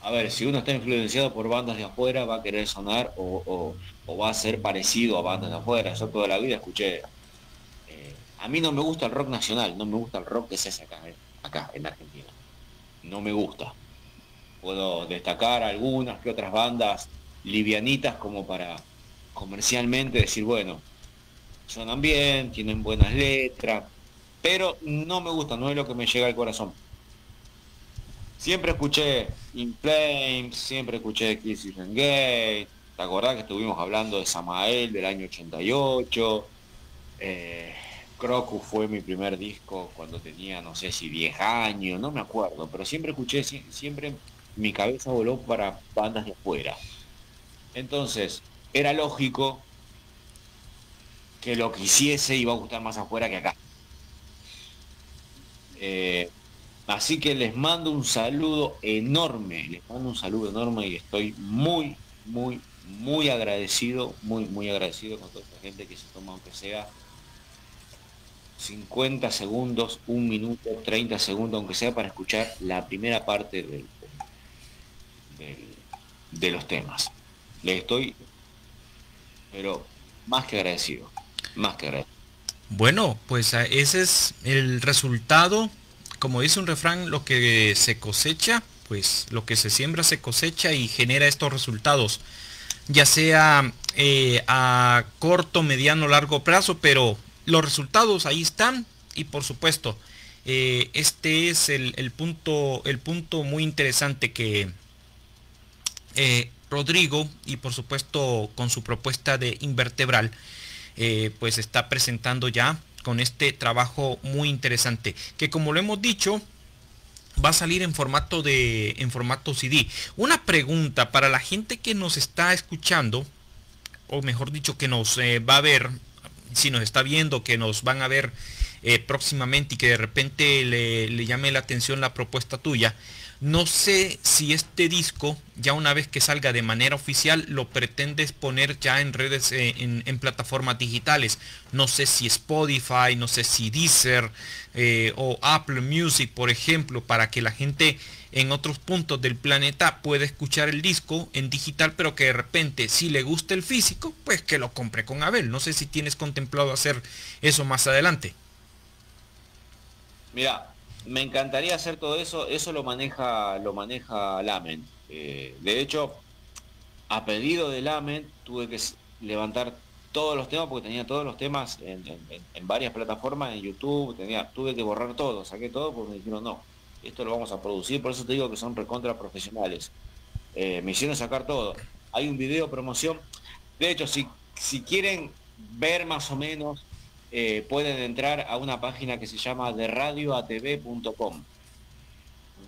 a ver, si uno está influenciado por bandas de afuera, va a querer sonar o va a ser parecido a bandas de afuera. Yo toda la vida escuché a mí no me gusta el rock nacional, no me gusta el rock que se hace acá, en Argentina. No me gusta. Puedo destacar algunas que otras bandas livianitas como para comercialmente decir, bueno, suenan bien, tienen buenas letras, pero no me gusta, no es lo que me llega al corazón. Siempre escuché In Flames, siempre escuché Kiss and Gate, ¿te acordás que estuvimos hablando de Samael del año 88? Eh, Crocus fue mi primer disco cuando tenía, no sé si 10 años, no me acuerdo, pero siempre escuché, siempre mi cabeza voló para bandas de afuera. Entonces, era lógico que lo que hiciese iba a gustar más afuera que acá. Eh, así que les mando un saludo enorme, les mando un saludo enorme y estoy muy, muy, muy agradecido, muy, muy agradecido con toda esta gente que se toma, aunque sea 50 segundos, un minuto, 30 segundos, aunque sea para escuchar la primera parte de los temas. Le estoy, pero más que agradecido, más que agradecido. Bueno, pues ah, ese es el resultado, como dice un refrán, lo que se cosecha, pues lo que se siembra se cosecha y genera estos resultados, ya sea eh, a corto, mediano, largo plazo, pero los resultados ahí están y por supuesto, eh, este es el, punto, el punto muy interesante que eh, Rodrigo y por supuesto con su propuesta de invertebral, eh, pues está presentando ya con este trabajo muy interesante que como lo hemos dicho va a salir en formato de en formato CD. Una pregunta para la gente que nos está escuchando o mejor dicho que nos va a ver si nos está viendo, que nos van a ver eh, próximamente y que de repente le, llame la atención la propuesta tuya. No sé si este disco, ya una vez que salga de manera oficial, lo pretendes poner ya en redes, eh, en, plataformas digitales. No sé si Spotify, no sé si Deezer eh, o Apple Music, por ejemplo, para que la gente en otros puntos del planeta puede escuchar el disco en digital, pero que de repente si le gusta el físico, pues que lo compre con Abel. No sé si tienes contemplado hacer eso más adelante. Mira, me encantaría hacer todo eso, eso lo maneja, lo maneja Lamen. Eh, de hecho, a pedido de Lamen tuve que levantar todos los temas porque tenía todos los temas en, varias plataformas, en YouTube, tenía, tuve que borrar todo, saqué todo porque me dijeron no, esto lo vamos a producir, por eso te digo que son recontra profesionales. Eh, me hicieron sacar todo. Hay un video promoción. De hecho, si, si quieren ver más o menos, eh, pueden entrar a una página que se llama deradioatv.com.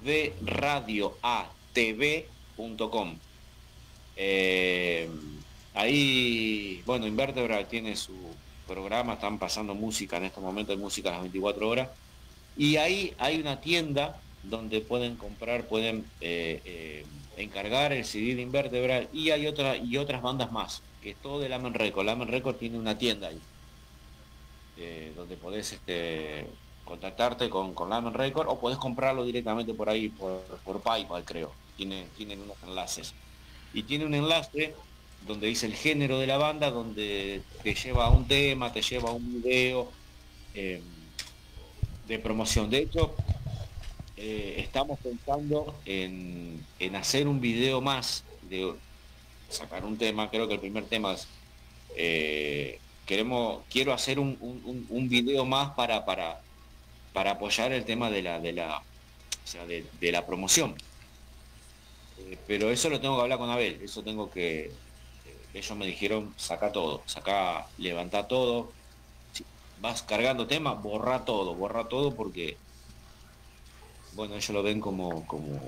Deradioatv.com. Eh, ahí, bueno, Invertebra tiene su programa, están pasando música en estos momentos, de música a las 24 horas. Y ahí hay una tienda donde pueden comprar, pueden eh, eh, encargar el CD de Invertebral y hay otra, y otras bandas más, que es todo de Lamen Record. Lamen Record tiene una tienda ahí, eh, donde podés este, contactarte con, con Lamen Record o podés comprarlo directamente por ahí, por, por PayPal creo. Tiene, tienen unos enlaces. Y tiene un enlace donde dice el género de la banda, donde te lleva a un tema, te lleva a un video de promoción. De hecho, eh, estamos pensando en, hacer un video más, de sacar un tema, creo que el primer tema es, eh, queremos, quiero hacer un, un, video más para, para, para apoyar el tema de la, de la, de, la promoción. Eh, pero eso lo tengo que hablar con Abel, eso tengo que, ellos me dijeron, saca todo, saca, levanta todo, vas cargando temas, borra todo, borra todo porque bueno, ellos lo ven como, como,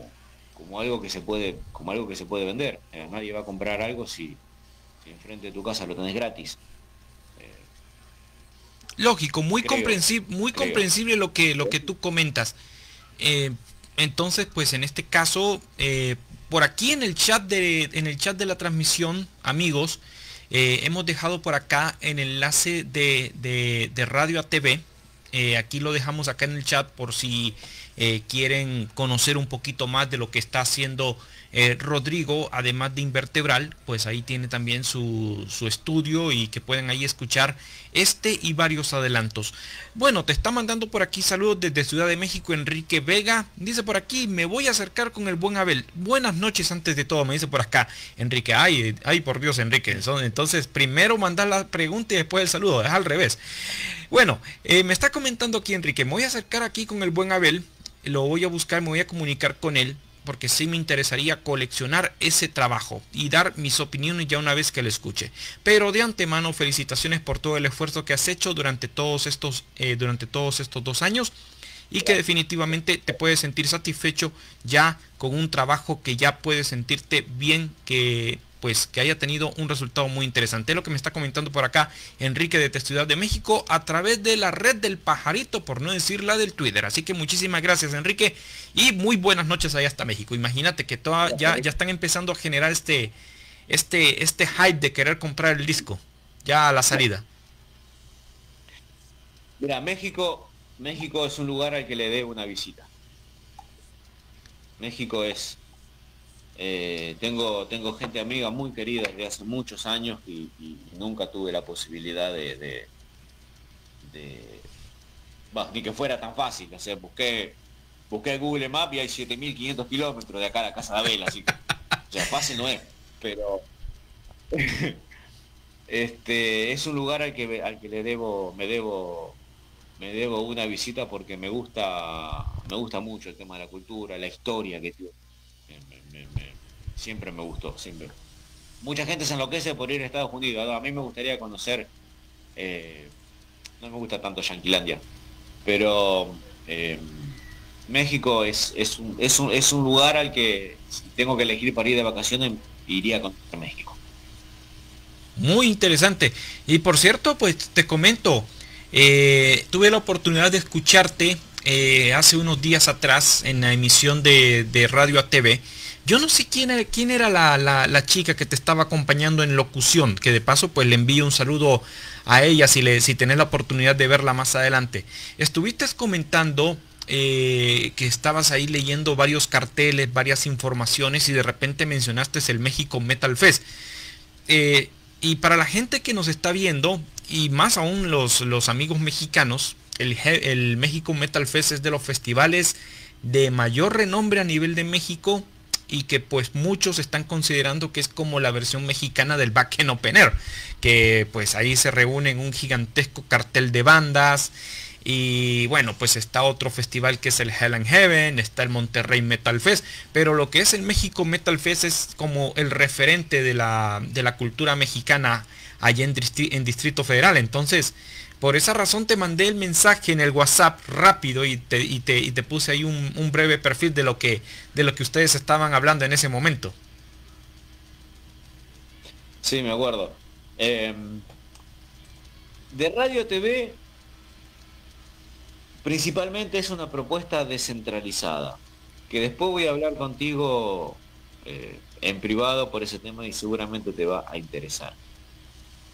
como algo que se puede, como algo que se puede vender. Eh, nadie va a comprar algo si, enfrente de tu casa lo tenés gratis. Eh, Lógico, muy comprensible, muy comprensible lo que lo que tú comentas. Eh, entonces, pues en este caso, por aquí en el chat de en el chat de la transmisión, amigos, hemos dejado por acá el enlace de, de, de radio a TV. aquí lo dejamos acá en el chat por si eh, quieren conocer un poquito más de lo que está haciendo eh, Rodrigo, además de Invertebral, pues ahí tiene también su, estudio y que pueden ahí escuchar este y varios adelantos. Bueno, te está mandando por aquí saludos desde Ciudad de México Enrique Vega. Dice por aquí, me voy a acercar con el buen Abel. Buenas noches antes de todo, me dice por acá Enrique. Ay, ay por Dios Enrique. Entonces primero mandar la pregunta y después el saludo. Es al revés. Bueno, eh, me está comentando aquí Enrique, me voy a acercar aquí con el buen Abel lo voy a buscar, me voy a comunicar con él porque sí me interesaría coleccionar ese trabajo y dar mis opiniones ya una vez que lo escuche. Pero de antemano felicitaciones por todo el esfuerzo que has hecho durante todos estos, eh, durante todos estos dos años y que definitivamente te puedes sentir satisfecho ya con un trabajo que ya puedes sentirte bien que pues que haya tenido un resultado muy interesante. lo que me está comentando por acá Enrique de Ciudad de México a través de la red del pajarito, por no decir la del Twitter. Así que muchísimas gracias Enrique y muy buenas noches allá hasta México. Imagínate que toda, ya, ya están empezando a generar este, este, este hype de querer comprar el disco, ya a la salida? Mira, México, México es un lugar al que le dé una visita. México es, eh, tengo, tengo gente amiga muy querida desde hace muchos años y, nunca tuve la posibilidad de, de, ni que fuera tan fácil. O sea, busqué, busqué Google Maps y hay 7.500 kilómetros de acá a la Casa de Vela, así que, o sea, fácil no es, pero [laughs] este es un lugar al que, al que le debo, me debo me debo una visita porque me gusta me gusta mucho el tema de la cultura, la historia que tiene. Siempre me gustó, siempre. Mucha gente se enloquece por ir a Estados Unidos. A mí me gustaría conocer, eh, no me gusta tanto Yanquilandia, pero eh, México es, es, un, es, un, es un lugar al que si tengo que elegir para ir de vacaciones, iría con México. Muy interesante. Y por cierto, pues te comento, eh, tuve la oportunidad de escucharte hace unos días atrás en la emisión de, Radio ATV. Yo no sé quién era, era la, chica que te estaba acompañando en locución, que de paso pues le envío un saludo a ella si, le, tenés la oportunidad de verla más adelante. Estuviste comentando eh, que estabas ahí leyendo varios carteles, varias informaciones y de repente mencionaste el México Metal Fest. y para la gente que nos está viendo, y más aún los, los amigos mexicanos, el, el, México Metal Fest es de los festivales de mayor renombre a nivel de México y que pues muchos están considerando que es como la versión mexicana del Back End Open Air, que pues ahí se reúnen un gigantesco cartel de bandas y bueno, pues está otro festival que es el Hell and Heaven, está el Monterrey Metal Fest, pero lo que es el México Metal Fest es como el referente de la, de la cultura mexicana allá en, Distrito Federal. Entonces, por esa razón te mandé el mensaje en el WhatsApp rápido y te, y te, puse ahí un, breve perfil de lo, que, de lo que ustedes estaban hablando en ese momento. Sí, me acuerdo. Em, de Radio TV, principalmente es una propuesta descentralizada, que después voy a hablar contigo eh, en privado por ese tema y seguramente te va a interesar.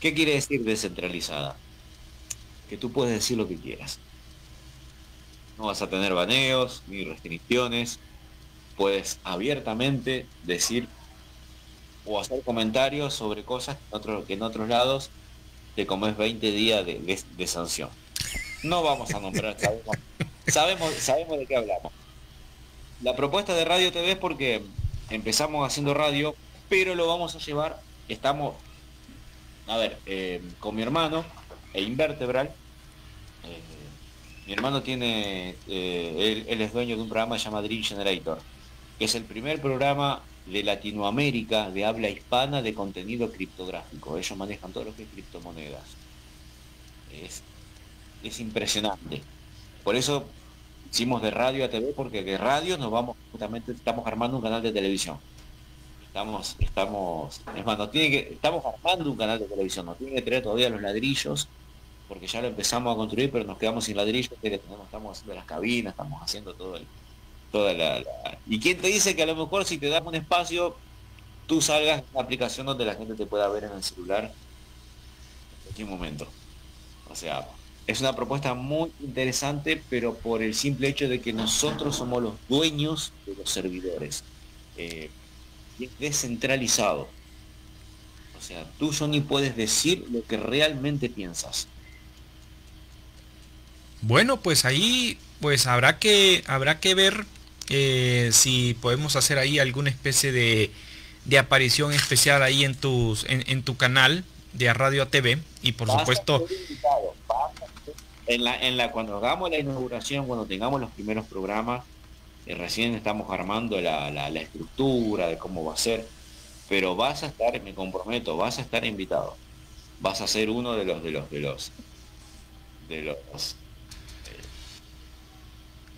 ¿Qué quiere decir descentralizada? Que tú puedes decir lo que quieras. No vas a tener baneos ni restricciones. Puedes abiertamente decir o hacer comentarios sobre cosas que en, otros lados te comes 20 días de, sanción. No vamos a nombrar, sabemos, sabemos, de qué hablamos. La propuesta de Radio TV es porque empezamos haciendo radio, pero lo vamos a llevar, estamos a ver, eh, con mi hermano, e Invertebral, mi hermano tiene, eh, él, es dueño de un programa llamado Dream Generator, que es el primer programa de Latinoamérica de habla hispana de contenido criptográfico. Ellos manejan todo lo que es criptomonedas. Es, es impresionante. Por eso hicimos de radio a TV, porque de radio nos vamos, justamente estamos armando un canal de televisión. Estamos, estamos, es más, tiene que, estamos armando un canal de televisión, nos tiene que tener todavía los ladrillos, porque ya lo empezamos a construir, pero nos quedamos sin ladrillos, estamos haciendo las cabinas, estamos haciendo todo el, toda la, ¿Y quién te dice que a lo mejor si te damos un espacio, tú salgas una aplicación donde la gente te pueda ver en el celular en cualquier momento? O sea, es una propuesta muy interesante, pero por el simple hecho de que nosotros somos los dueños de los servidores. Eh, descentralizado. O sea, tú, Johnny, puedes decir lo que realmente piensas. Bueno, pues ahí pues habrá que habrá que ver eh, si podemos hacer ahí alguna especie de, de aparición especial ahí en tus en, tu canal de Radio TV y por supuesto en la, en la cuando hagamos la inauguración cuando tengamos los primeros programas eh, recién estamos armando la, estructura de cómo va a ser, pero vas a estar, me comprometo, vas a estar invitado. Vas a ser uno de los de los de los de los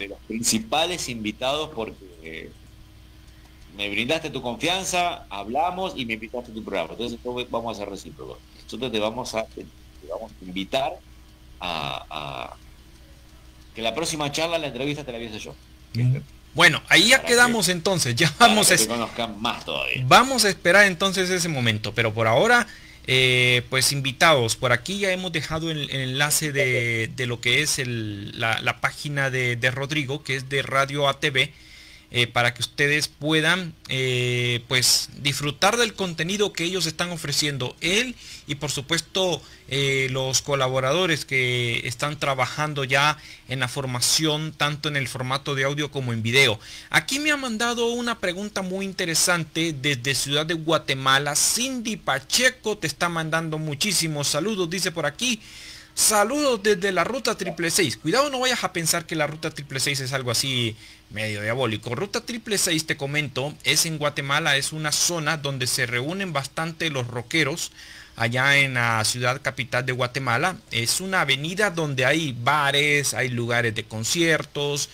de los principales invitados porque eh, me brindaste tu confianza, hablamos y me invitaste a tu programa. Entonces vamos a ser recíprocos. Nosotros te vamos a, te vamos a invitar a, que la próxima charla, la entrevista te la viese yo. Bueno, ahí ya quedamos entonces, ya vamos a... más Vamos a esperar entonces ese momento, pero por ahora, eh, pues invitados, por aquí ya hemos dejado el, enlace de, lo que es la, página de, de Rodrigo, que es de Radio ATV eh, para que ustedes puedan eh, pues disfrutar del contenido que ellos están ofreciendo él y por supuesto eh, los colaboradores que están trabajando ya en la formación tanto en el formato de audio como en video. Aquí me ha mandado una pregunta muy interesante desde ciudad de guatemala. Cindy pacheco te está mandando muchísimos saludos. Dice por aquí Saludos desde la ruta triple seis. Cuidado, no vayas a pensar que la ruta triple seis es algo así medio diabólico. Ruta triple seis, te comento, es en Guatemala, es una zona donde se reúnen bastante los rockeros allá en la ciudad capital de Guatemala. Es una avenida donde hay bares, hay lugares de conciertos,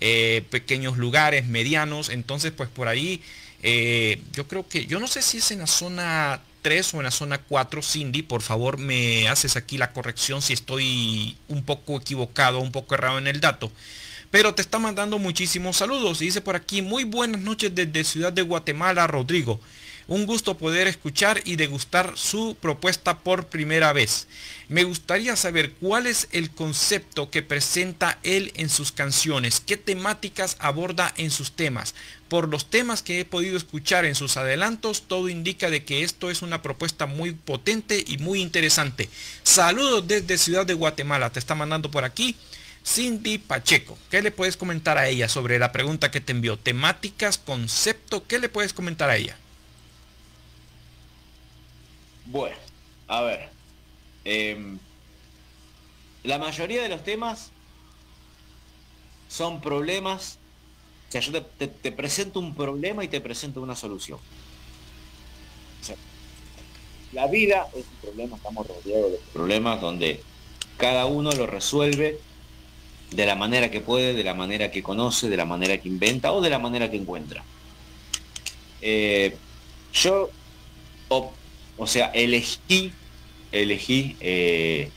eh, pequeños lugares, medianos. Entonces, pues por ahí, eh, yo creo que, yo no sé si es en la zona 3 o en la zona 4, Cindy, por favor me haces aquí la corrección si estoy un poco equivocado, un poco errado en el dato. Pero te está mandando muchísimos saludos. Y dice por aquí, muy buenas noches desde Ciudad de Guatemala, Rodrigo. Un gusto poder escuchar y degustar su propuesta por primera vez. Me gustaría saber cuál es el concepto que presenta él en sus canciones, qué temáticas aborda en sus temas. Por los temas que he podido escuchar en sus adelantos, todo indica de que esto es una propuesta muy potente y muy interesante. Saludos desde Ciudad de Guatemala, te está mandando por aquí Cindy Pacheco. ¿Qué le puedes comentar a ella sobre la pregunta que te envió? Temáticas, concepto, ¿qué le puedes comentar a ella? Bueno, a ver. Em, la mayoría de los temas son problemas o sea, yo te, presento un problema y te presento una solución. la vida es un problema, estamos rodeados de problemas donde cada uno lo resuelve de la manera que puede, de la manera que conoce, de la manera que inventa o de la manera que encuentra. Eh, yo, o, sea, elegí, elegí eh,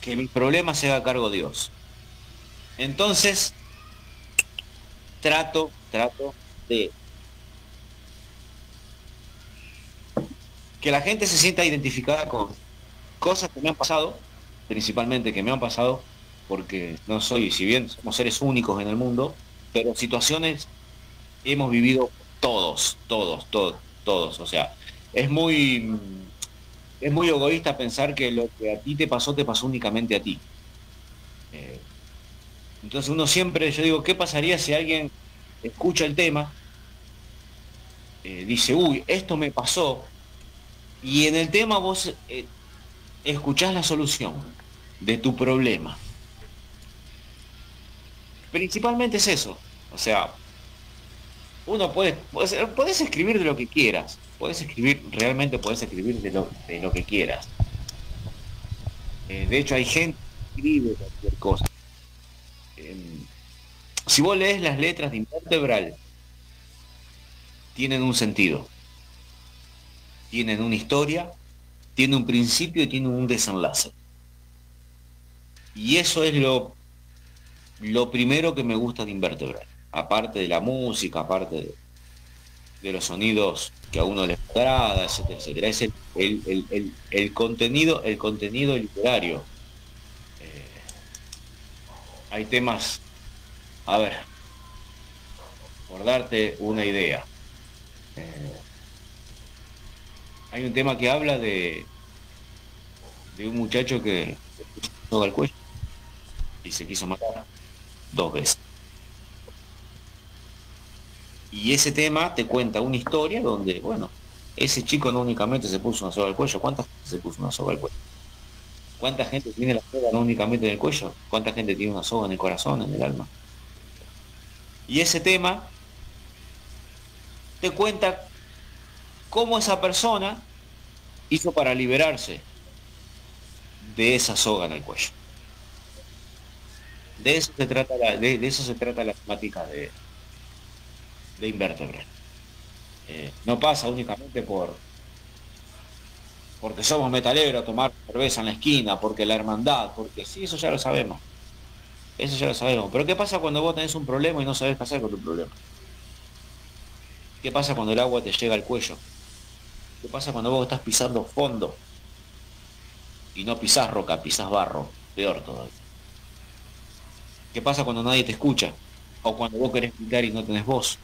que mi problema se haga cargo Dios. Entonces, trato, trato de que la gente se sienta identificada con cosas que me han pasado, principalmente que me han pasado, porque no soy, si bien somos seres únicos en el mundo, pero situaciones hemos vivido todos, todos, todos, todos. O sea, es muy, es muy egoísta pensar que lo que a ti te pasó, te pasó únicamente a ti. Eh, entonces uno siempre, yo digo, ¿qué pasaría si alguien escucha el tema, eh, dice, uy, esto me pasó, y en el tema vos eh, escuchás la solución de tu problema? Principalmente es eso, o sea, uno puede, puedes, escribir de lo que quieras, puedes escribir, realmente puedes escribir de lo, de lo que quieras. Eh, de hecho hay gente que escribe cualquier cosa si vos lees las letras de invertebral, tienen un sentido, tienen una historia, tienen un principio y tienen un desenlace. Y eso es lo, lo primero que me gusta de invertebral, aparte de la música, aparte de, los sonidos que a uno le agrada, etcétera, etcétera. Es el, contenido, el contenido literario. Eh, hay temas a ver, por darte una idea. Eh, hay un tema que habla de, un muchacho que se el cuello y se quiso matar dos veces. Y ese tema te cuenta una historia donde, bueno, ese chico no únicamente se puso una soga al cuello, ¿cuántas se puso una soga al cuello? ¿Cuánta gente tiene la soga no únicamente en el cuello? ¿Cuánta gente tiene una soga en el corazón, en el alma? Y ese tema te cuenta cómo esa persona hizo para liberarse de esa soga en el cuello. De eso se trata la, de, eso se trata la temática de, de invertebrar. Eh, no pasa únicamente por porque somos metaleros, tomar cerveza en la esquina, porque la hermandad, porque sí, eso ya lo sabemos. Eso ya lo sabemos. Pero ¿qué pasa cuando vos tenés un problema y no sabés qué hacer con tu problema? ¿Qué pasa cuando el agua te llega al cuello? ¿Qué pasa cuando vos estás pisando fondo? Y no pisás roca, pisás barro. Peor todavía. ¿Qué pasa cuando nadie te escucha? O cuando vos querés gritar y no tenés voz.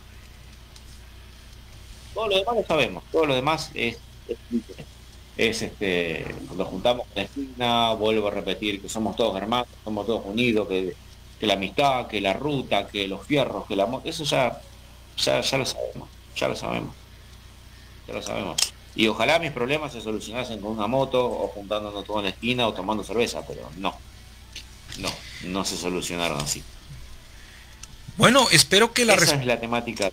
Todo lo demás lo sabemos. Todo lo demás es, es, este, nos juntamos con la esquina, vuelvo a repetir que somos todos hermanos, somos todos unidos, que, que la amistad, que la ruta, que los fierros, que la eso ya, ya, ya lo sabemos, ya lo sabemos. Ya lo sabemos. Y ojalá mis problemas se solucionasen con una moto o juntándonos todos en la esquina o tomando cerveza, pero no. No, no se solucionaron así. Bueno, espero que la Esa es la temática.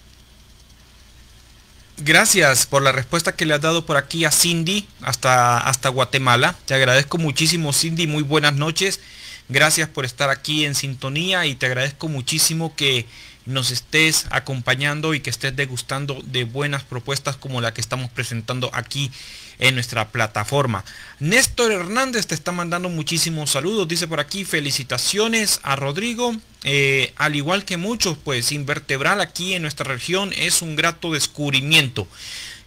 Gracias por la respuesta que le has dado por aquí a Cindy hasta, hasta Guatemala. Te agradezco muchísimo Cindy, muy buenas noches. Gracias por estar aquí en sintonía y te agradezco muchísimo que nos estés acompañando y que estés degustando de buenas propuestas como la que estamos presentando aquí en nuestra plataforma. Néstor Hernández te está mandando muchísimos saludos. Dice por aquí felicitaciones a Rodrigo. Eh, al igual que muchos, pues invertebral aquí en nuestra región es un grato descubrimiento.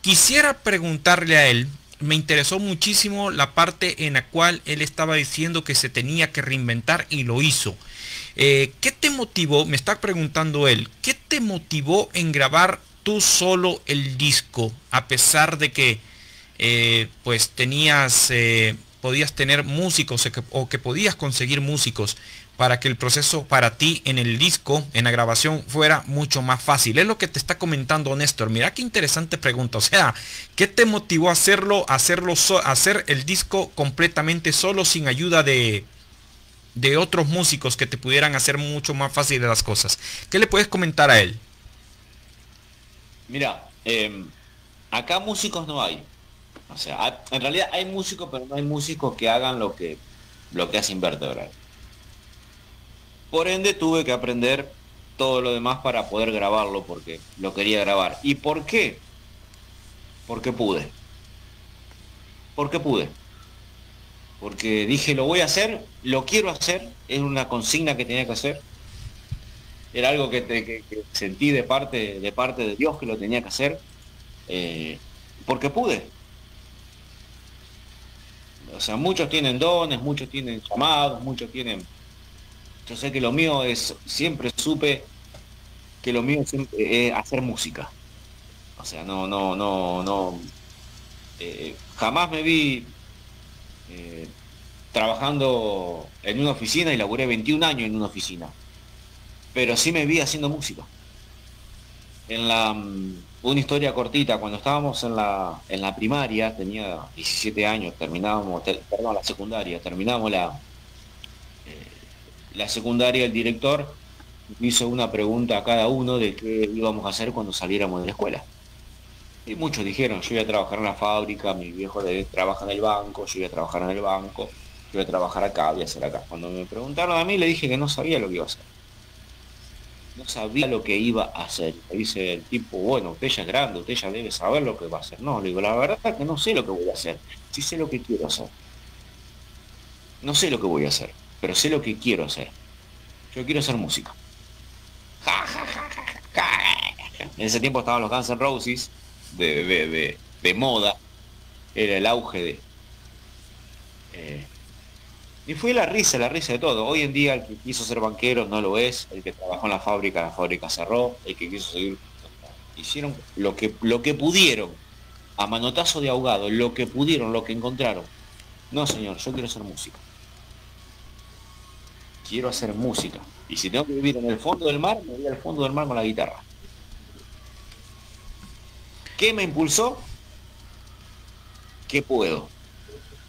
Quisiera preguntarle a él, me interesó muchísimo la parte en la cual él estaba diciendo que se tenía que reinventar y lo hizo. Eh, ¿Qué te motivó? Me está preguntando él, ¿qué te motivó en grabar tú solo el disco? A pesar de que eh, pues tenías, eh, podías tener músicos o que podías conseguir músicos para que el proceso para ti en el disco, en la grabación, fuera mucho más fácil. Es lo que te está comentando Néstor. Mira qué interesante pregunta. O sea, ¿qué te motivó a hacerlo, hacerlo hacer el disco completamente solo, sin ayuda de, de otros músicos que te pudieran hacer mucho más fácil las cosas? ¿Qué le puedes comentar a él? Mira, em, acá músicos no hay. En realidad hay músicos, pero no hay músicos que hagan lo que, lo que hace Invertebral. Por ende tuve que aprender todo lo demás para poder grabarlo porque lo quería grabar. ¿Y por qué? Porque pude. Porque pude. Porque dije, lo voy a hacer, lo quiero hacer, es una consigna que tenía que hacer. Era algo que, sentí de parte, de parte de Dios que lo tenía que hacer. Eh, porque pude. O sea, muchos tienen dones, muchos tienen llamados, muchos tienen yo sé que lo mío es, siempre supe que lo mío es hacer música. O sea, no, no, no, no. Eh, jamás me vi eh, trabajando en una oficina y laburé 21 años en una oficina. Pero sí me vi haciendo música. La mm, una historia cortita, cuando estábamos en la, en la primaria, tenía 17 años, terminábamos, perdón, la secundaria, terminábamos la, la secundaria, el director hizo una pregunta a cada uno de qué íbamos a hacer cuando saliéramos de la escuela. Y muchos dijeron, yo voy a trabajar en la fábrica, mi viejo trabaja en el banco, yo voy a trabajar en el banco, yo voy a trabajar acá, voy a hacer acá. Cuando me preguntaron a mí le dije que no sabía lo que iba a hacer. No sabía lo que iba a hacer. Me dice el tipo, bueno, usted ya es grande, usted ya debe saber lo que va a hacer. No, le digo, la verdad que no sé lo que voy a hacer. Sí sé lo que quiero hacer. No sé lo que voy a hacer pero sé lo que quiero hacer. Yo quiero hacer música. En ese tiempo estaban los Guns N' Roses de, moda. Era el auge de... Eh, y fue la risa, la risa de todo. Hoy en día el que quiso ser banquero no lo es. El que trabajó en la fábrica, la fábrica cerró. El que quiso seguir... Hicieron lo que, lo que pudieron. A manotazo de ahogado. Lo que pudieron, lo que encontraron. No, señor, yo quiero hacer música quiero hacer música. Y si tengo que vivir en el fondo del mar, me voy al fondo del mar con la guitarra. ¿Qué me impulsó? Que puedo.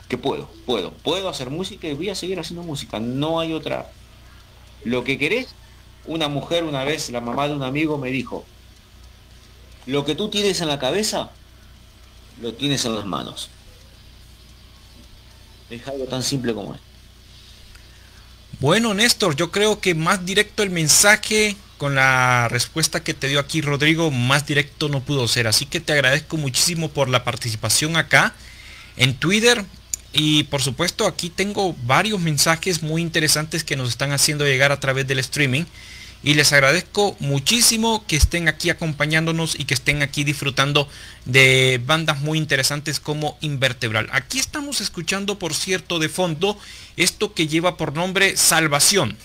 Que puedo, puedo. Puedo hacer música y voy a seguir haciendo música. No hay otra. Lo que querés, una mujer una vez, la mamá de un amigo me dijo, lo que tú tienes en la cabeza, lo tienes en las manos. Es algo tan simple como esto. Bueno, Néstor, yo creo que más directo el mensaje con la respuesta que te dio aquí Rodrigo, más directo no pudo ser. Así que te agradezco muchísimo por la participación acá en Twitter. Y por supuesto aquí tengo varios mensajes muy interesantes que nos están haciendo llegar a través del streaming. Y les agradezco muchísimo que estén aquí acompañándonos y que estén aquí disfrutando de bandas muy interesantes como Invertebral. Aquí estamos escuchando, por cierto, de fondo esto que lleva por nombre Salvación.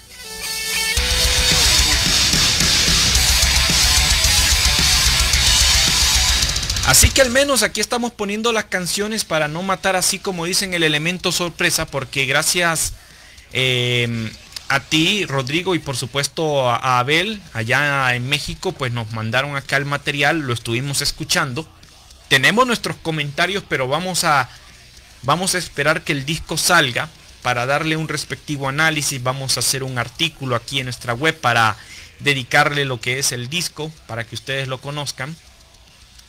Así que al menos aquí estamos poniendo las canciones para no matar así como dicen el elemento sorpresa, porque gracias eh, a ti, Rodrigo, y por supuesto a Abel, allá en México, pues nos mandaron acá el material, lo estuvimos escuchando. Tenemos nuestros comentarios, pero vamos a, vamos a esperar que el disco salga para darle un respectivo análisis. Vamos a hacer un artículo aquí en nuestra web para dedicarle lo que es el disco, para que ustedes lo conozcan.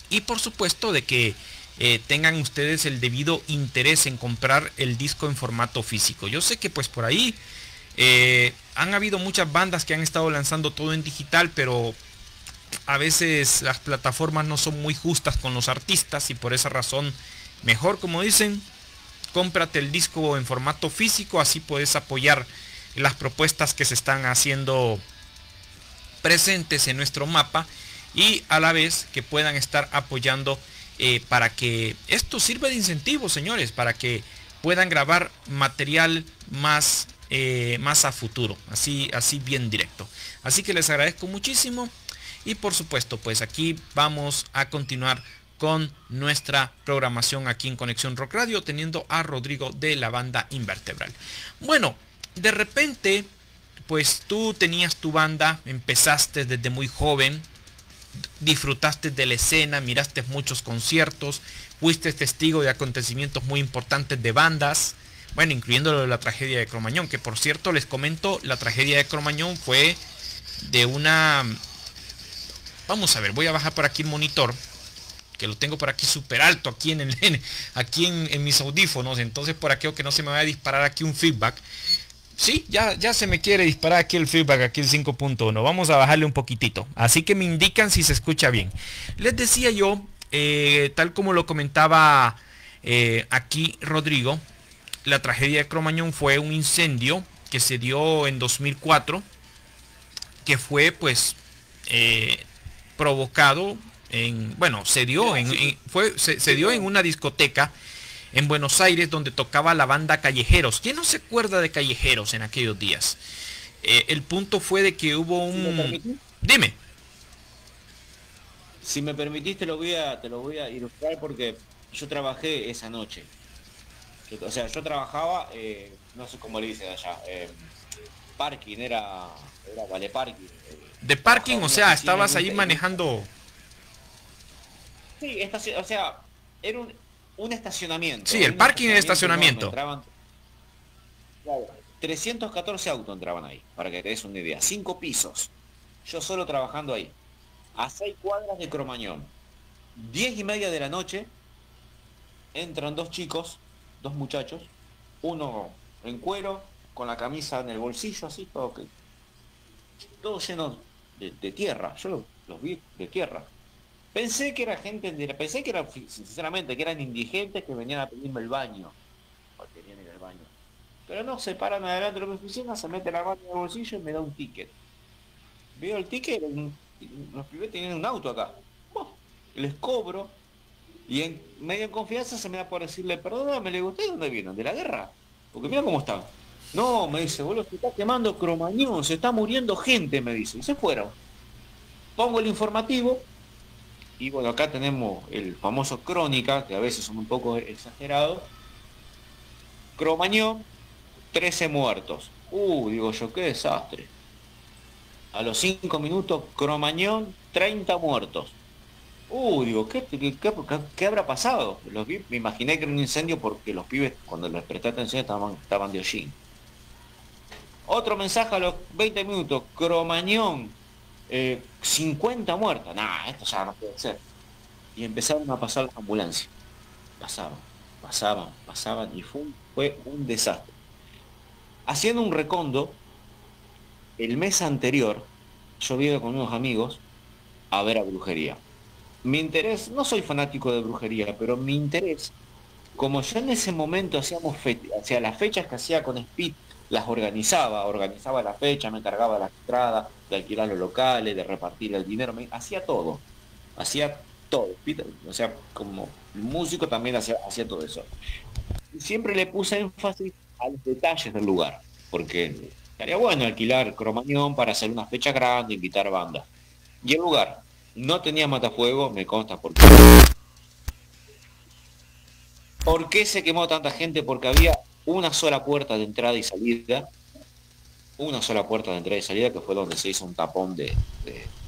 Y por supuesto de que eh, tengan ustedes el debido interés en comprar el disco en formato físico. Yo sé que pues por ahí eh, han habido muchas bandas que han estado lanzando todo en digital, pero a veces las plataformas no son muy justas con los artistas y por esa razón, mejor como dicen, cómprate el disco en formato físico, así puedes apoyar las propuestas que se están haciendo presentes en nuestro mapa y a la vez que puedan estar apoyando eh, para que esto sirva de incentivo, señores, para que puedan grabar material más eh, más a futuro, así, así bien directo. Así que les agradezco muchísimo y por supuesto pues aquí vamos a continuar con nuestra programación aquí en Conexión Rock Radio teniendo a Rodrigo de la banda Invertebral. Bueno, de repente pues tú tenías tu banda, empezaste desde muy joven, disfrutaste de la escena, miraste muchos conciertos, fuiste testigo de acontecimientos muy importantes de bandas, bueno, incluyendo la tragedia de Cromañón, que por cierto les comento, la tragedia de Cromañón fue de una... Vamos a ver, voy a bajar por aquí el monitor, que lo tengo por aquí súper alto, aquí en, el, [laughs] aquí en, mis audífonos, entonces por aquello que no se me vaya a disparar aquí un feedback. Sí, ya, ya se me quiere disparar aquí el feedback, aquí el 5.1. Vamos a bajarle un poquitito. Así que me indican si se escucha bien. Les decía yo, eh, tal como lo comentaba eh, aquí Rodrigo, la tragedia de Cromañón fue un incendio que se dio en 2004, que fue pues eh, provocado en, bueno, se dio en, fue, se, dio en una discoteca en Buenos Aires donde tocaba la banda Callejeros. ¿Quién no se acuerda de Callejeros en aquellos días? Eh, el punto fue de que hubo un... Dime. Si me permitiste lo voy a, te lo voy a ilustrar porque yo trabajé esa noche. O sea, yo trabajaba, eh, no sé cómo le dicen allá, eh, parking, era, era vale parking. De parking, o sea, estabas ahí manejando... Sí, o sea, era un, estacionamiento. Sí, el parking y el estacionamiento. Entraban, claro, 314 autos entraban ahí, para que te des una idea. Cinco pisos. Yo solo trabajando ahí. A seis cuadras de Cromañón. Diez y media de la noche, entran dos chicos dos muchachos, uno en cuero, con la camisa en el bolsillo, así, todo, que, todo lleno de, tierra. Yo los, vi de tierra. Pensé que era gente, pensé que era, sinceramente, que eran indigentes que venían a pedirme el baño. Porque vienen el baño. Pero no, se paran adelante de mi oficina, se mete la mano en el bolsillo y me da un ticket. Veo el ticket, los pibes tienen un auto acá. les cobro, y en medio en confianza se me da por decirle, perdóname, le ¿ustedes dónde vienen? ¿De la guerra? Porque mira cómo están. No, me dice, boludo, se está quemando Cromañón, se está muriendo gente, me dice. Y se fueron. Pongo el informativo. Y bueno, acá tenemos el famoso Crónica, que a veces son un poco exagerados. Cromañón, 13 muertos. Uh, digo yo, qué desastre. A los 5 minutos, Cromañón, 30 muertos. Uh, digo, ¿qué, qué, habrá pasado? Me imaginé que era un incendio porque los pibes, cuando les presté atención, estaban, estaban de hollín. Otro mensaje a los 20 minutos, Cromañón, 50 eh, muertos. Nah, esto ya no puede ser. Y empezaron a pasar las ambulancias. Pasaban, pasaban, pasaban y fue fue un desastre. Haciendo un recondo, el mes anterior, yo iba con unos amigos a ver a brujería mi interés, no soy fanático de brujería, pero mi interés como yo en ese momento hacíamos sea, las fechas que hacía con Speed, las organizaba, organizaba la fecha, me encargaba la entrada, de alquilar los locales, de repartir el dinero, me, hacía todo, hacía todo, o sea, como músico también hacía, hacía todo eso. Siempre le puse énfasis a los detalles del lugar, porque estaría bueno alquilar Cromañón para hacer una fecha grande, invitar bandas. Y el lugar no tenía matafuego, me consta porque... ¿Por qué se quemó tanta gente? Porque había una sola puerta de entrada y salida, una sola puerta de entrada y salida, que fue donde se hizo un tapón de,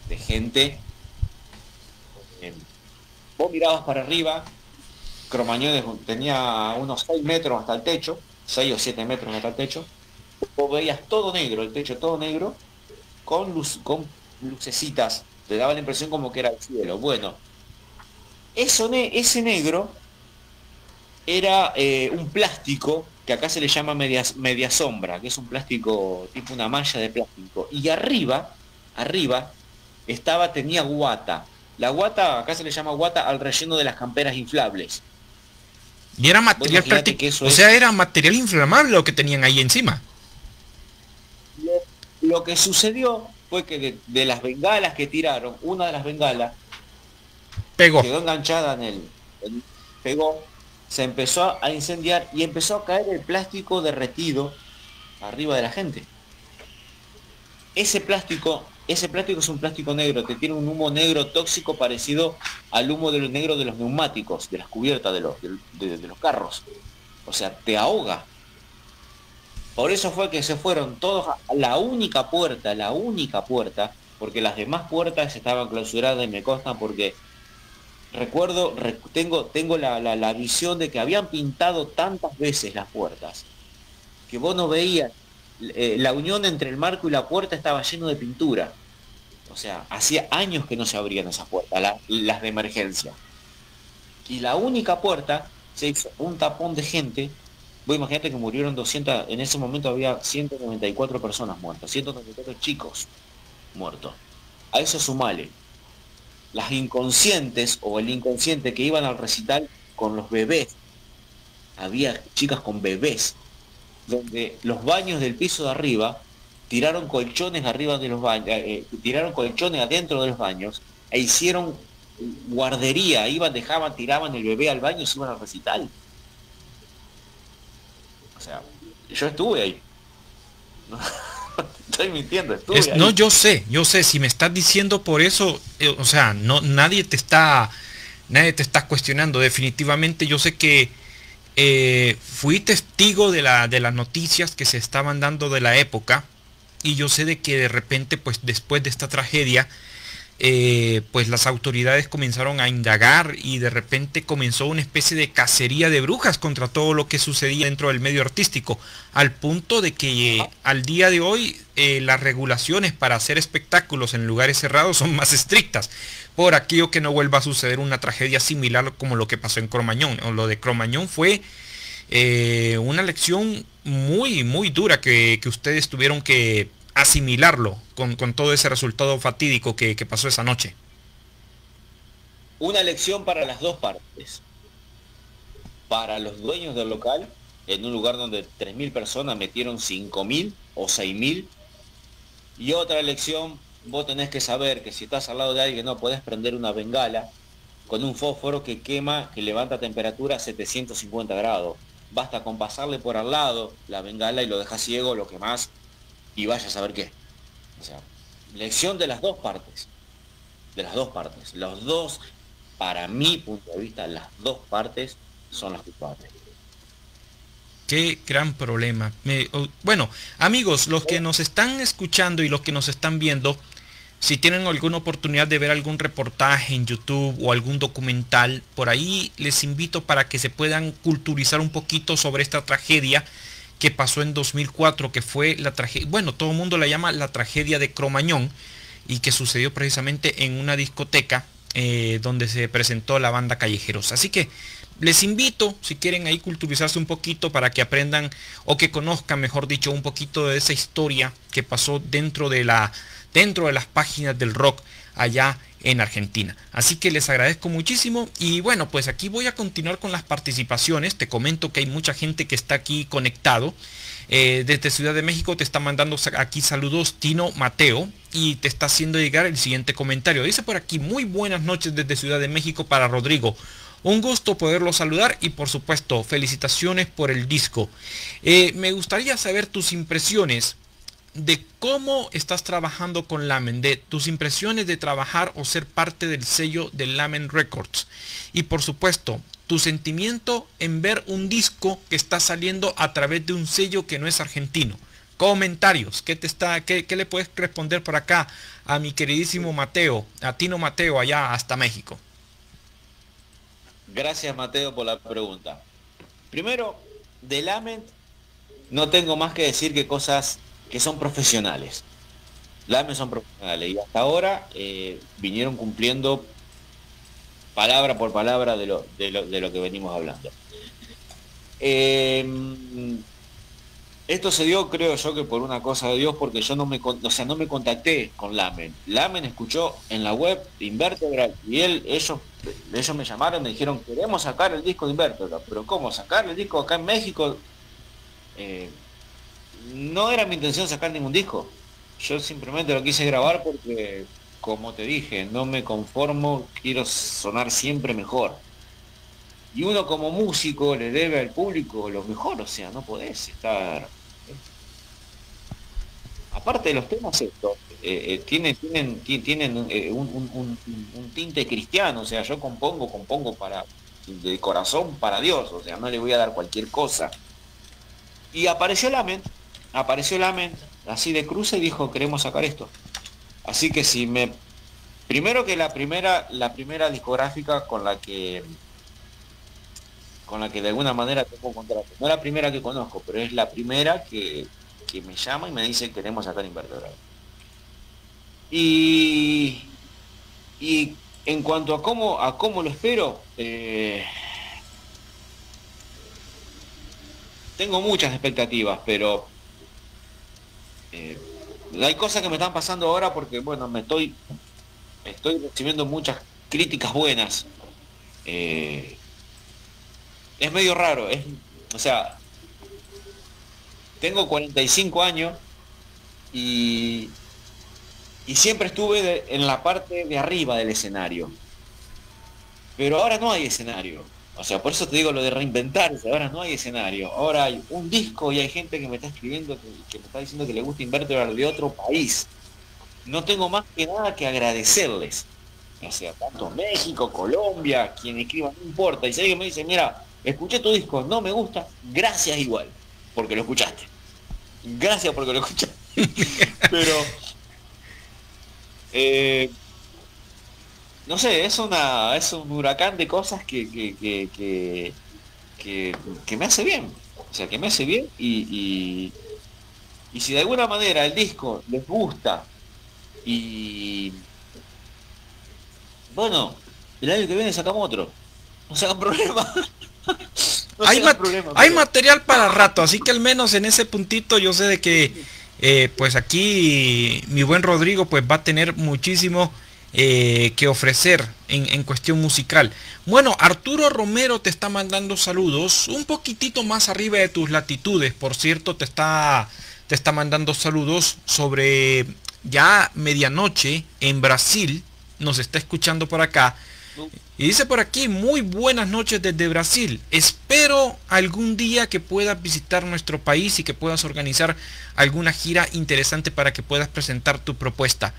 gente. Vos mirabas para arriba, Cromañón tenía unos 6 metros hasta el techo, 6 o 7 metros hasta el techo. Vos veías todo negro, el techo todo negro, con, luz, con lucecitas. Te daba la impresión como que era el cielo. Bueno, eso, ese negro era eh, un plástico que acá se le llama media, media sombra, que es un plástico tipo una malla de plástico. Y arriba, arriba, estaba, tenía guata. La guata, acá se le llama guata al relleno de las camperas inflables. Y era material práctico. O sea, era material inflamable lo que tenían ahí encima. Lo, que sucedió fue que de, las bengalas que tiraron, una de las bengalas pegó. quedó enganchada en el, pegó, se empezó a incendiar y empezó a caer el plástico derretido arriba de la gente. Ese plástico, ese plástico es un plástico negro que tiene un humo negro tóxico parecido al humo negro de los neumáticos, de las cubiertas de los, carros. O sea, te ahoga. Por eso fue que se fueron todos a la única puerta, la única puerta, porque las demás puertas estaban clausuradas y me constan porque recuerdo, tengo, tengo la, visión de que habían pintado tantas veces las puertas, que vos no veías, eh, la unión entre el marco y la puerta estaba lleno de pintura. O sea, hacía años que no se abrían esas puertas, las de emergencia. Y la única puerta se hizo un tapón de gente. Vos imaginate que murieron 200, en ese momento había 194 personas muertas, 194 chicos muertos. A eso sumale las inconscientes o el inconsciente que iban al recital con los bebés. Había chicas con bebés, donde los baños del piso de arriba tiraron colchones arriba de los baños, eh, eh, tiraron colchones adentro de los baños e hicieron guardería, iban, dejaban, tiraban el bebé al baño y se iban al recital. O sea, yo estuve ahí. [laughs] estoy mintiendo, No, yo sé, yo sé, si me estás diciendo por eso, eh, o sea, no, nadie te está, nadie te está cuestionando. Definitivamente yo sé que eh, fui testigo de, la, de las noticias que se estaban dando de la época y yo sé de que de repente, pues después de esta tragedia, eh, pues las autoridades comenzaron a indagar y de repente comenzó una especie de cacería de brujas contra todo lo que sucedía dentro del medio artístico, al punto de que eh, al día de hoy eh, las regulaciones para hacer espectáculos en lugares cerrados son más estrictas, por aquello que no vuelva a suceder una tragedia similar como lo que pasó en Cromañón. O lo de Cromañón fue una lección muy, muy dura que ustedes tuvieron que asimilarlo con, todo ese resultado fatídico que, pasó esa noche? Una lección para las dos partes. Para los dueños del local, en un lugar donde 3.000 personas metieron 5.000 o 6.000. Y otra lección, vos tenés que saber que si estás al lado de alguien no podés prender una bengala con un fósforo que quema, que levanta temperatura a 750 grados. Basta con pasarle por al lado la bengala y lo deja ciego, lo que más y vaya a saber qué. O sea, lección de las dos partes. De las dos partes. Los dos, para mi punto de vista, las dos partes son las culpables. Qué gran problema. bueno, amigos, los que nos están escuchando y los que nos están viendo, si tienen alguna oportunidad de ver algún reportaje en YouTube o algún documental, por ahí les invito para que se puedan culturizar un poquito sobre esta tragedia que pasó en 2004, que fue la tragedia, bueno, todo el mundo la llama la tragedia de Cromañón, y que sucedió precisamente en una discoteca eh, donde se presentó la banda Callejeros. Así que les invito, si quieren ahí culturizarse un poquito para que aprendan o que conozcan, mejor dicho, un poquito de esa historia que pasó dentro de, la, dentro de las páginas del rock allá en Argentina. Así que les agradezco muchísimo y bueno, pues aquí voy a continuar con las participaciones. Te comento que hay mucha gente que está aquí conectado. Eh, desde Ciudad de México te está mandando aquí saludos Tino Mateo y te está haciendo llegar el siguiente comentario. Dice por aquí, muy buenas noches desde Ciudad de México para Rodrigo. Un gusto poderlo saludar y por supuesto felicitaciones por el disco. Eh, me gustaría saber tus impresiones de cómo estás trabajando con Lamen, de tus impresiones de trabajar o ser parte del sello de Lamen Records. Y por supuesto, tu sentimiento en ver un disco que está saliendo a través de un sello que no es argentino. Comentarios, ¿qué, te está, qué, qué le puedes responder por acá a mi queridísimo Mateo, a Tino Mateo, allá hasta México? Gracias Mateo por la pregunta. Primero, de Lament no tengo más que decir que cosas que son profesionales. Lament son profesionales y hasta ahora eh, vinieron cumpliendo palabra por palabra de lo, de lo, que venimos hablando. Em, esto se dio, creo yo, que por una cosa de Dios, porque yo no me, o sea, no me contacté con Lamen. Lamen escuchó en la web Invertebral y él, ellos ellos me llamaron, me dijeron, queremos sacar el disco de Invertebra, pero ¿cómo? ¿Sacar el disco acá en México? Eh, no era mi intención sacar ningún disco. Yo simplemente lo quise grabar porque, como te dije, no me conformo, quiero sonar siempre mejor. Y uno como músico le debe al público lo mejor, o sea, no podés estar... Aparte de los temas estos, eh, eh, tienen, tienen, tienen eh, un, tinte cristiano, o sea, yo compongo, compongo para de corazón para Dios, o sea, no le voy a dar cualquier cosa. Y apareció Lament, apareció Lament, así de cruce y dijo, queremos sacar esto. Así que si me primero que la primera la primera discográfica con la que con la que de alguna manera tengo contrato. No la primera que conozco, pero es la primera que, que me llama y me dice queremos sacar invertebrado. Y, y en cuanto a cómo, a cómo lo espero, eh, tengo muchas expectativas, pero eh, hay cosas que me están pasando ahora porque, bueno, me estoy, estoy recibiendo muchas críticas buenas. Eh, es medio raro, es, o sea, tengo 45 años y y siempre estuve en la parte de arriba del escenario. Pero ahora no hay escenario. O sea, por eso te digo lo de reinventarse, ahora no hay escenario. Ahora hay un disco y hay gente que me está escribiendo, que, me está diciendo que le gusta Invertebrar de otro país. No tengo más que nada que agradecerles. O sea, tanto México, Colombia, quien escriba, no importa. Y si alguien me dice, mira, escuché tu disco, no me gusta, gracias igual, porque lo escuchaste. Gracias porque lo escuchaste. [laughs] Pero eh, no sé, es una es un huracán de cosas que, que, que, me hace bien. O sea, que me hace bien y, y, si de alguna manera el disco les gusta y bueno, el año que viene sacamos otro. No se hagan [laughs] problema. hay, hay material para rato, así que al menos en ese puntito yo sé de que eh, pues aquí mi buen Rodrigo pues va a tener muchísimo eh, que ofrecer en, cuestión musical. Bueno, Arturo Romero te está mandando saludos, un poquitito más arriba de tus latitudes, por cierto, te está, te está mandando saludos sobre ya medianoche en Brasil, nos está escuchando por acá. Y dice por aquí, muy buenas noches desde Brasil. Espero algún día que puedas visitar nuestro país y que puedas organizar alguna gira interesante para que puedas presentar tu propuesta.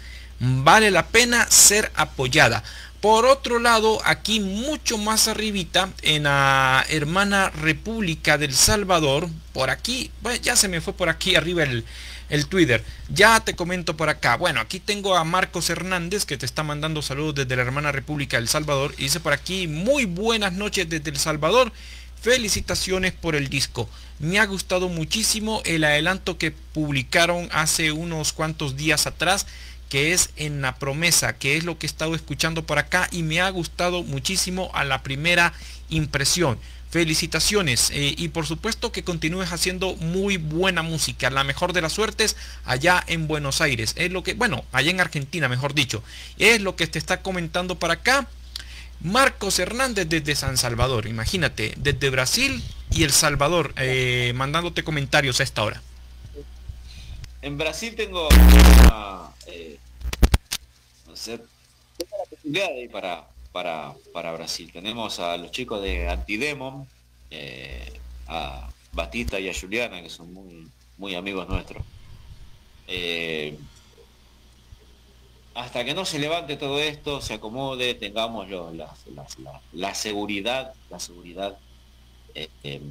Vale la pena ser apoyada. Por otro lado, aquí mucho más arribita, en la hermana República del Salvador, por aquí, ya se me fue por aquí arriba el, el Twitter. Ya te comento por acá. Bueno, aquí tengo a Marcos Hernández que te está mandando saludos desde la hermana República del Salvador. Y dice por aquí, muy buenas noches desde El Salvador. Felicitaciones por el disco. Me ha gustado muchísimo el adelanto que publicaron hace unos cuantos días atrás que es en la promesa, que es lo que he estado escuchando por acá y me ha gustado muchísimo a la primera impresión. felicitaciones eh, y por supuesto que continúes haciendo muy buena música, la mejor de las suertes allá en Buenos Aires, es lo que, bueno, allá en Argentina mejor dicho, es lo que te está comentando para acá Marcos Hernández desde San Salvador, imagínate, desde Brasil y El Salvador, eh, mandándote comentarios a esta hora. En Brasil tengo eh, para, para, para Brasil. Tenemos a los chicos de Antidemon, eh, a Batista y a Juliana, que son muy, muy amigos nuestros. Eh, hasta que no se levante todo esto, se acomode, tengamos la, seguridad, la seguridad, eh, em,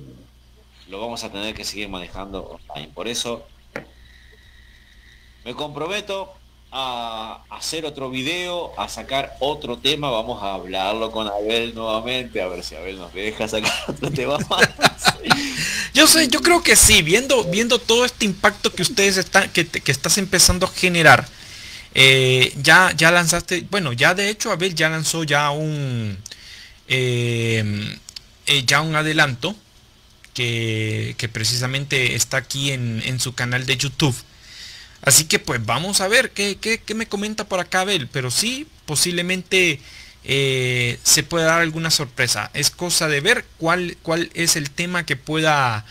lo vamos a tener que seguir manejando Por eso me comprometo a hacer otro video, a sacar otro tema, vamos a hablarlo con Abel nuevamente, a ver si Abel nos deja sacar [laughs] otro tema yo sé, yo creo que sí, viendo, viendo todo este impacto que ustedes están, que, que estás empezando a generar, eh, ya, ya lanzaste, bueno, ya de hecho Abel ya lanzó ya un, eh, eh, ya un adelanto que, que, precisamente está aquí en, en su canal de YouTube. Así que pues vamos a ver qué, me comenta por acá Abel. Pero sí, posiblemente eh, se pueda dar alguna sorpresa. Es cosa de ver cuál, cuál es el tema que pueda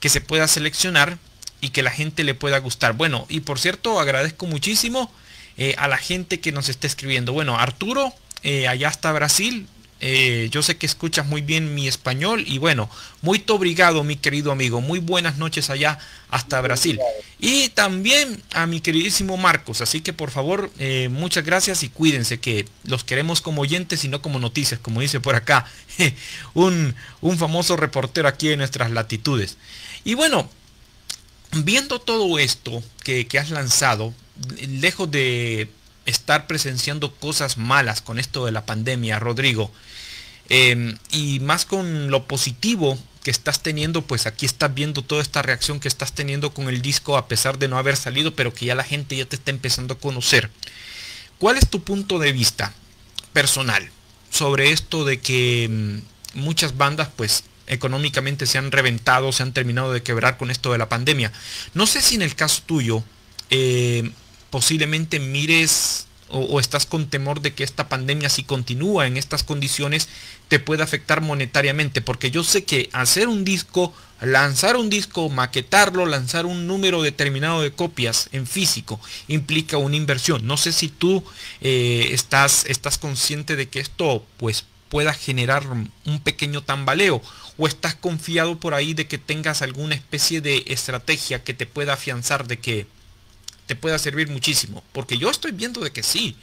que se pueda seleccionar y que la gente le pueda gustar. Bueno, y por cierto, agradezco muchísimo eh, a la gente que nos está escribiendo. Bueno, Arturo, eh, allá está Brasil, eh, yo sé que escuchas muy bien mi español y bueno, muy obrigado mi querido amigo, muy buenas noches allá hasta Brasil. Y también a mi queridísimo Marcos, así que por favor, eh, muchas gracias y cuídense que los queremos como oyentes y no como noticias, como dice por acá [laughs] un, un famoso reportero aquí en nuestras latitudes. Y bueno, viendo todo esto que, que has lanzado, lejos de estar presenciando cosas malas con esto de la pandemia, Rodrigo. Em, y más con lo positivo que estás teniendo, pues aquí estás viendo toda esta reacción que estás teniendo con el disco a pesar de no haber salido, pero que ya la gente ya te está empezando a conocer. ¿Cuál es tu punto de vista personal sobre esto de que em, muchas bandas pues económicamente se han reventado, se han terminado de quebrar con esto de la pandemia? No sé si en el caso tuyo eh, posiblemente mires o, estás con temor de que esta pandemia si continúa en estas condiciones te pueda afectar monetariamente porque yo sé que hacer un disco lanzar un disco maquetarlo lanzar un número determinado de copias en físico implica una inversión. No sé si tú eh, estás estás consciente de que esto pues pueda generar un pequeño tambaleo o estás confiado por ahí de que tengas alguna especie de estrategia que te pueda afianzar de que te pueda servir muchísimo. Porque yo estoy viendo de que sí.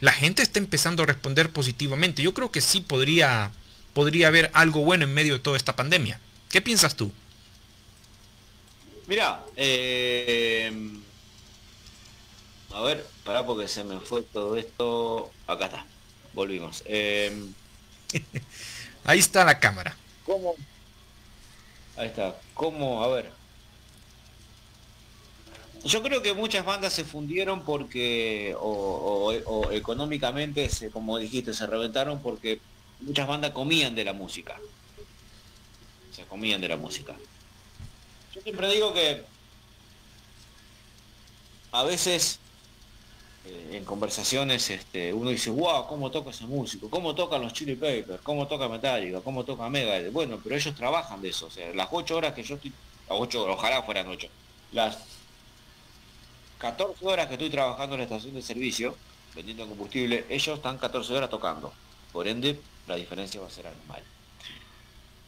La gente está empezando a responder positivamente. Yo creo que sí podría, podría haber algo bueno en medio de toda esta pandemia. ¿Qué piensas tú? Mira, eh, a ver, pará porque se me fue todo esto. Acá está, volvimos. Eh, [laughs] Ahí está la cámara. ¿Cómo? Ahí está. ¿Cómo? A ver. Yo creo que muchas bandas se fundieron porque, o, económicamente, se, como dijiste, se reventaron porque muchas bandas comían de la música. Se comían de la música. Yo siempre digo que a veces eh, en conversaciones este, uno dice, wow, ¿cómo toca ese músico? ¿Cómo tocan los Chili Papers? ¿Cómo toca Metallica? ¿Cómo toca Mega? Bueno, pero ellos trabajan de eso. O sea, las ocho horas que yo estoy, ocho, ojalá fueran ocho, las 14 horas que estoy trabajando en la estación de servicio, vendiendo combustible, ellos están 14 horas tocando. Por ende, la diferencia va a ser anormal.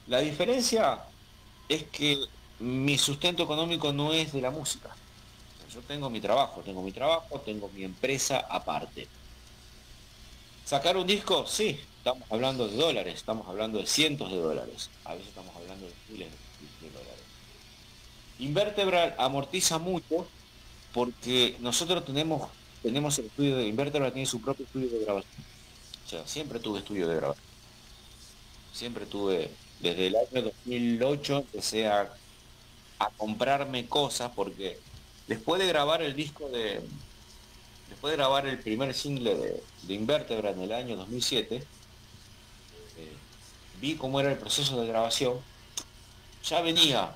La diferencia es que mi sustento económico no es de la música. Yo tengo mi trabajo, tengo mi trabajo, tengo mi empresa aparte. ¿Sacar un disco? Sí, estamos hablando de dólares, estamos hablando de cientos de dólares. A veces estamos hablando de miles de dólares. Invertebral amortiza mucho porque nosotros tenemos tenemos el estudio de Invertebra tiene su propio estudio de grabación. O sea, siempre tuve estudio de grabación. Siempre tuve, desde el año 2008 empecé a, comprarme cosas porque después de grabar el disco de, después de grabar el primer single de, de Invertebra en el año 2007, eh, vi cómo era el proceso de grabación, ya venía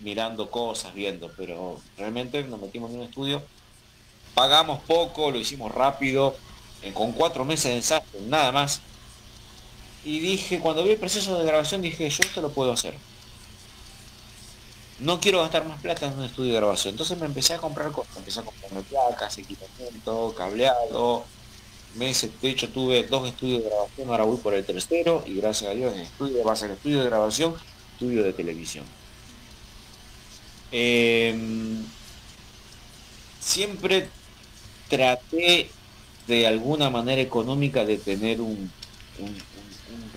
mirando cosas, viendo, pero realmente nos metimos en un estudio, pagamos poco, lo hicimos rápido, con cuatro meses de ensayo, nada más. Y dije, cuando vi el proceso de grabación, dije, yo esto lo puedo hacer. No quiero gastar más plata en un estudio de grabación. Entonces me empecé a comprar cosas, empecé a comprarme placas, equipamiento, cableado. Meses, de hecho tuve dos estudios de grabación, ahora voy por el tercero y gracias a Dios en estudio, va a estudio de grabación, estudio de televisión. Em, siempre traté de alguna manera económica de tener un,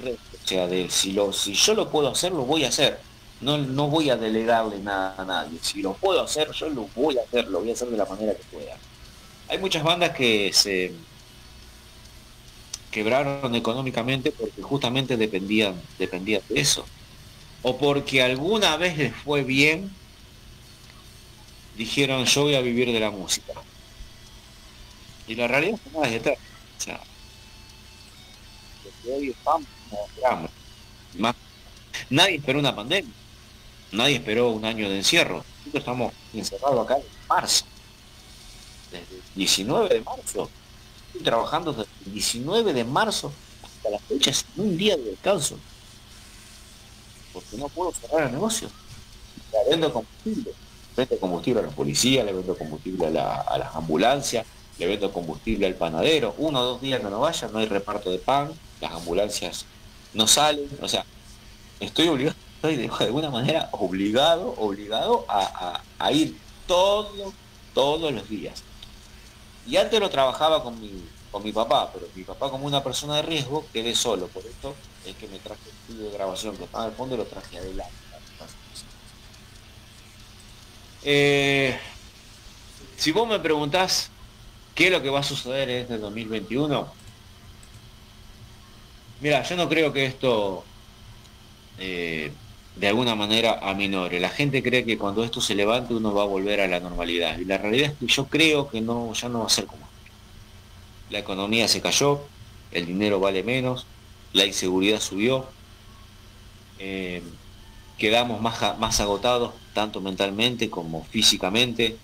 reto. O sea, de si, lo, si yo lo puedo hacer, lo voy a hacer. No, no voy a delegarle nada a nadie. Si lo puedo hacer, yo lo voy a hacer, lo voy a hacer de la manera que pueda. Hay muchas bandas que se quebraron económicamente porque justamente dependían, dependían de eso. O porque alguna vez les fue bien dijeron yo voy a vivir de la música. Y la realidad es que nada es eterno. O sea, hoy estamos más, nadie esperó una pandemia, nadie esperó un año de encierro. Nosotros estamos encerrados acá en marzo, desde el 19 de marzo. Trabajando desde el 19 de marzo hasta la fecha sin un día de descanso. Porque no puedo cerrar el negocio. vendo combustible vendo combustible a la policía, le vendo combustible a, las ambulancias, le vendo combustible al panadero. Uno o dos días que no vaya, no hay reparto de pan, las ambulancias no salen. O sea, estoy obligado, estoy de, alguna manera obligado, obligado a, ir todo, todos los días. Y antes lo trabajaba con mi, con mi papá, pero mi papá como una persona de riesgo quedé solo, por esto es que me traje el estudio de grabación que estaba al fondo y lo traje adelante. Eh, si vos me preguntás qué es lo que va a suceder en este 2021, mira, yo no creo que esto eh, de alguna manera aminore. La gente cree que cuando esto se levante uno va a volver a la normalidad. Y la realidad es que yo creo que no, ya no va a ser como La economía se cayó, el dinero vale menos, la inseguridad subió. Eh, quedamos más, más agotados, tanto mentalmente como físicamente.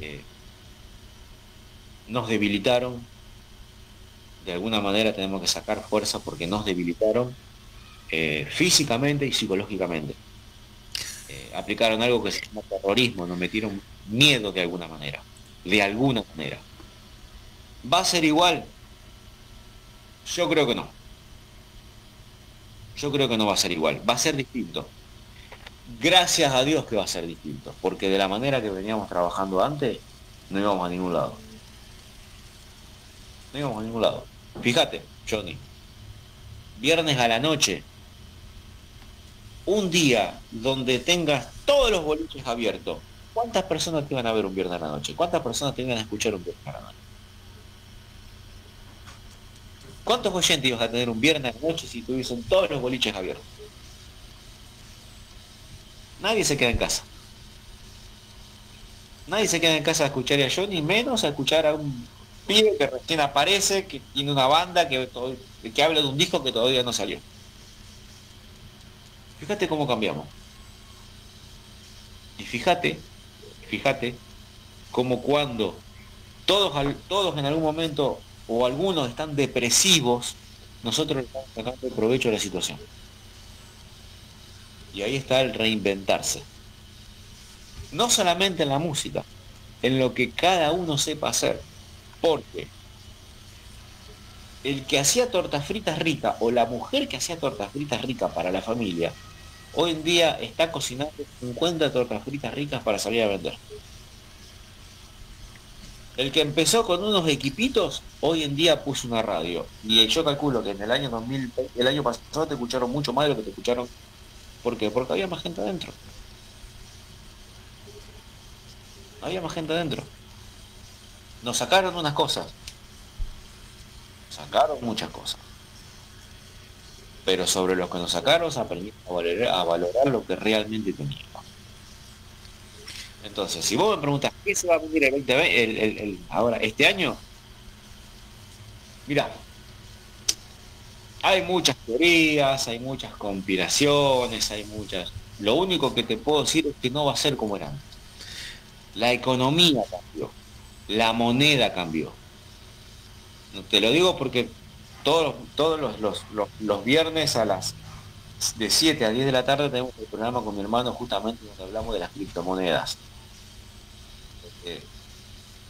Eh, nos debilitaron. De alguna manera tenemos que sacar fuerza porque nos debilitaron eh, físicamente y psicológicamente. Eh, aplicaron algo que se llama terrorismo, nos metieron miedo de alguna manera, de alguna manera. ¿Va a ser igual? Yo creo que no. Yo creo que no va a ser igual, va a ser distinto. Gracias a Dios que va a ser distinto, porque de la manera que veníamos trabajando antes, no íbamos a ningún lado. No íbamos a ningún lado. Fíjate, Johnny, viernes a la noche, un día donde tengas todos los boliches abiertos, ¿cuántas personas te van a ver un viernes a la noche? ¿Cuántas personas te van a escuchar un viernes a la noche? ¿Cuántos oyentes ibas a tener un viernes a la noche si tuviesen todos los boliches abiertos? Nadie se queda en casa. Nadie se queda en casa a escuchar a Johnny, menos a escuchar a un pibe que recién aparece, que tiene una banda, que, que habla de un disco que todavía no salió. Fíjate cómo cambiamos. Y fíjate, fíjate, como cuando todos, todos en algún momento o algunos están depresivos, nosotros estamos sacando provecho de la situación. Y ahí está el reinventarse. No solamente en la música, en lo que cada uno sepa hacer. Porque el que hacía tortas fritas ricas o la mujer que hacía tortas fritas ricas para la familia, hoy en día está cocinando 50 tortas fritas ricas para salir a vender. El que empezó con unos equipitos, hoy en día puso una radio. Y yo calculo que en el año 2000, el año pasado te escucharon mucho más de lo que te escucharon ¿Por qué? Porque había más gente adentro. Había más gente adentro. Nos sacaron unas cosas. Sacaron muchas cosas. Pero sobre lo que nos sacaron aprendimos a valorar, lo que realmente teníamos. Entonces, si vos me preguntas qué se va a venir el 2020, ahora, este año, mira, hay muchas teorías, hay muchas conspiraciones, hay muchas... Lo único que te puedo decir es que no va a ser como era antes. La economía cambió, la moneda cambió. Te lo digo porque todos, todos los, los, viernes a las de 7 a 10 de la tarde tenemos el programa con mi hermano justamente donde hablamos de las criptomonedas. Eh,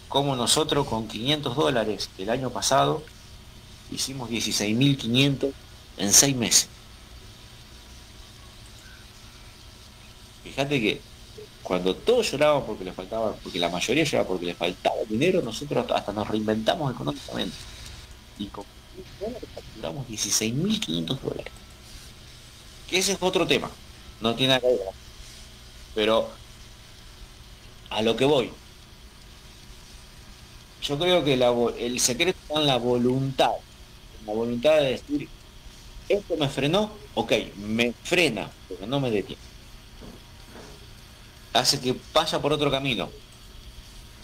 como nosotros con 500 dólares el año pasado hicimos 16.500 en seis meses. Fíjate que cuando todos lloraban porque les faltaba, porque la mayoría lloraba porque les faltaba dinero, nosotros hasta nos reinventamos económicamente. Y con facturamos 16.500 dólares. Que ese es otro tema. No tiene nada que ver. Pero a lo que voy. Yo creo que el secreto está en la voluntad la voluntad de decir, esto me frenó, ok, me frena, pero no me detiene. Hace que vaya por otro camino.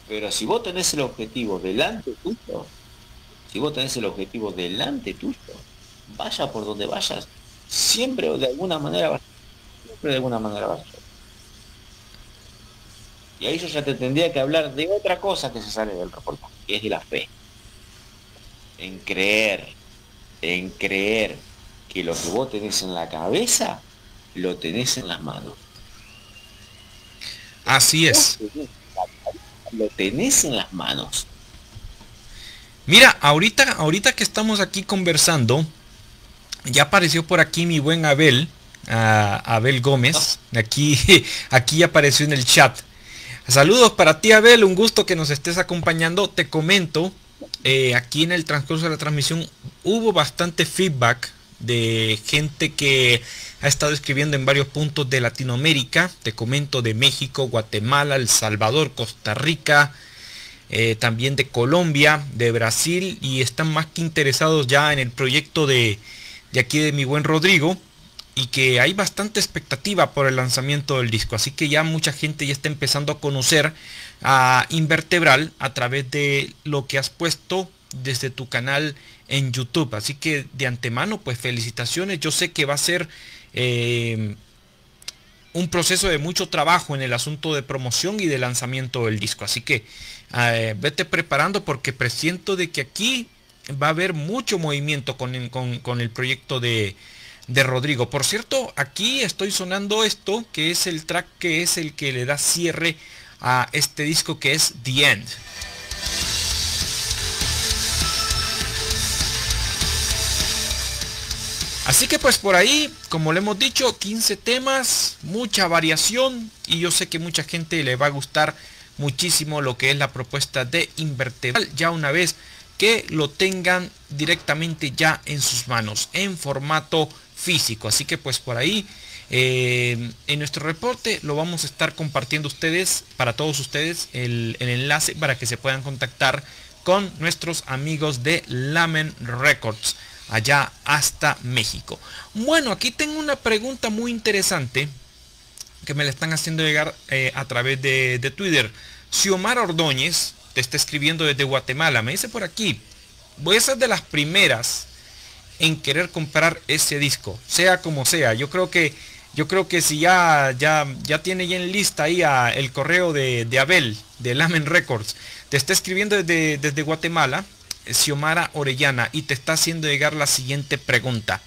Pero si vos tenés el objetivo delante tuyo, si vos tenés el objetivo delante tuyo, vaya por donde vayas, siempre de alguna manera vas, siempre de alguna manera vas. Y ahí yo ya te tendría que hablar de otra cosa que se sale del reportaje, que es de la fe. En creer, en creer que lo que vos tenés en la cabeza, lo tenés en las manos. Así es. Lo tenés en las manos. Mira, ahorita, ahorita que estamos aquí conversando, ya apareció por aquí mi buen Abel, Abel Gómez. Aquí, [laughs] aquí apareció en el chat. Saludos para ti, Abel. Un gusto que nos estés acompañando. Te comento eh, aquí en el transcurso de la transmisión hubo bastante feedback de gente que ha estado escribiendo en varios puntos de Latinoamérica. Te comento de México, Guatemala, El Salvador, Costa Rica, eh, también de Colombia, de Brasil y están más que interesados ya en el proyecto de, de aquí de mi buen Rodrigo y que hay bastante expectativa por el lanzamiento del disco. Así que ya mucha gente ya está empezando a conocer Invertebral a través de lo que has puesto desde tu canal en YouTube. Así que de antemano, pues felicitaciones. Yo sé que va a ser eh, un proceso de mucho trabajo en el asunto de promoción y de lanzamiento del disco. Así que eh, vete preparando porque presiento de que aquí va a haber mucho movimiento con, con el proyecto de, de Rodrigo. Por cierto, aquí estoy sonando esto, que es el track que es el que le da cierre a este disco que es The End. Así que pues por ahí, como le hemos dicho, 15 temas, mucha variación y yo sé que mucha gente le va a gustar muchísimo lo que es la propuesta de Invertebral ya una vez que lo tengan directamente ya en sus manos en formato físico. Así que pues por ahí eh, en nuestro reporte lo vamos a estar compartiendo ustedes, para todos ustedes, el, enlace para que se puedan contactar con nuestros amigos de Lamen Records, allá hasta México. Bueno, aquí tengo una pregunta muy interesante que me la están haciendo llegar eh, a través de, de Twitter. Xiomara Ordóñez te está escribiendo desde Guatemala. Me dice por aquí, voy a ser de las primeras en querer comprar ese disco, sea como sea. Yo creo que yo creo que si ya ya ya tiene ya en lista ahí el correo de, Abel de Lamen Records, te está escribiendo desde, desde Guatemala, Xiomara Orellana, y te está haciendo llegar la siguiente pregunta.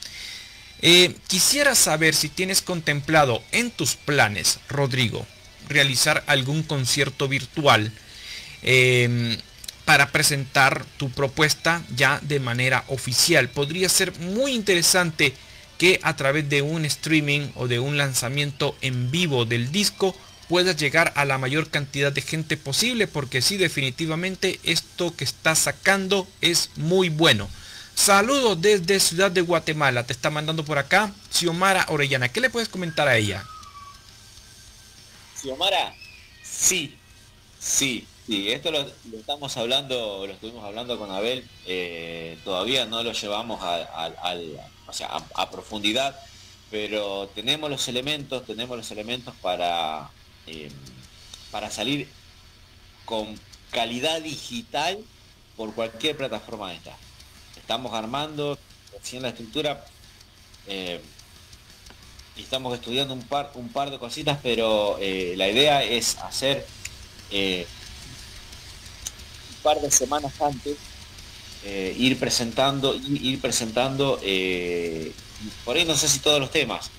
Eh, quisiera saber si tienes contemplado en tus planes, Rodrigo, realizar algún concierto virtual eh, para presentar tu propuesta ya de manera oficial. Podría ser muy interesante que a través de un streaming o de un lanzamiento en vivo del disco puedas llegar a la mayor cantidad de gente posible porque sí definitivamente esto que estás sacando es muy bueno. Saludos desde Ciudad de Guatemala, te está mandando por acá Xiomara Orellana. ¿Qué le puedes comentar a ella? Xiomara, sí, sí, Sí, esto lo, estamos hablando, lo estuvimos hablando con Abel, eh, todavía no lo llevamos a, profundidad, pero tenemos los elementos, tenemos los elementos para, eh, para salir con calidad digital por cualquier plataforma de esta. Estamos armando recién la estructura. Eh, y estamos estudiando un par, un par de cositas, pero eh, la idea es hacer un par de semanas antes ir presentando, ir, presentando, por ahí no sé si todos los temas,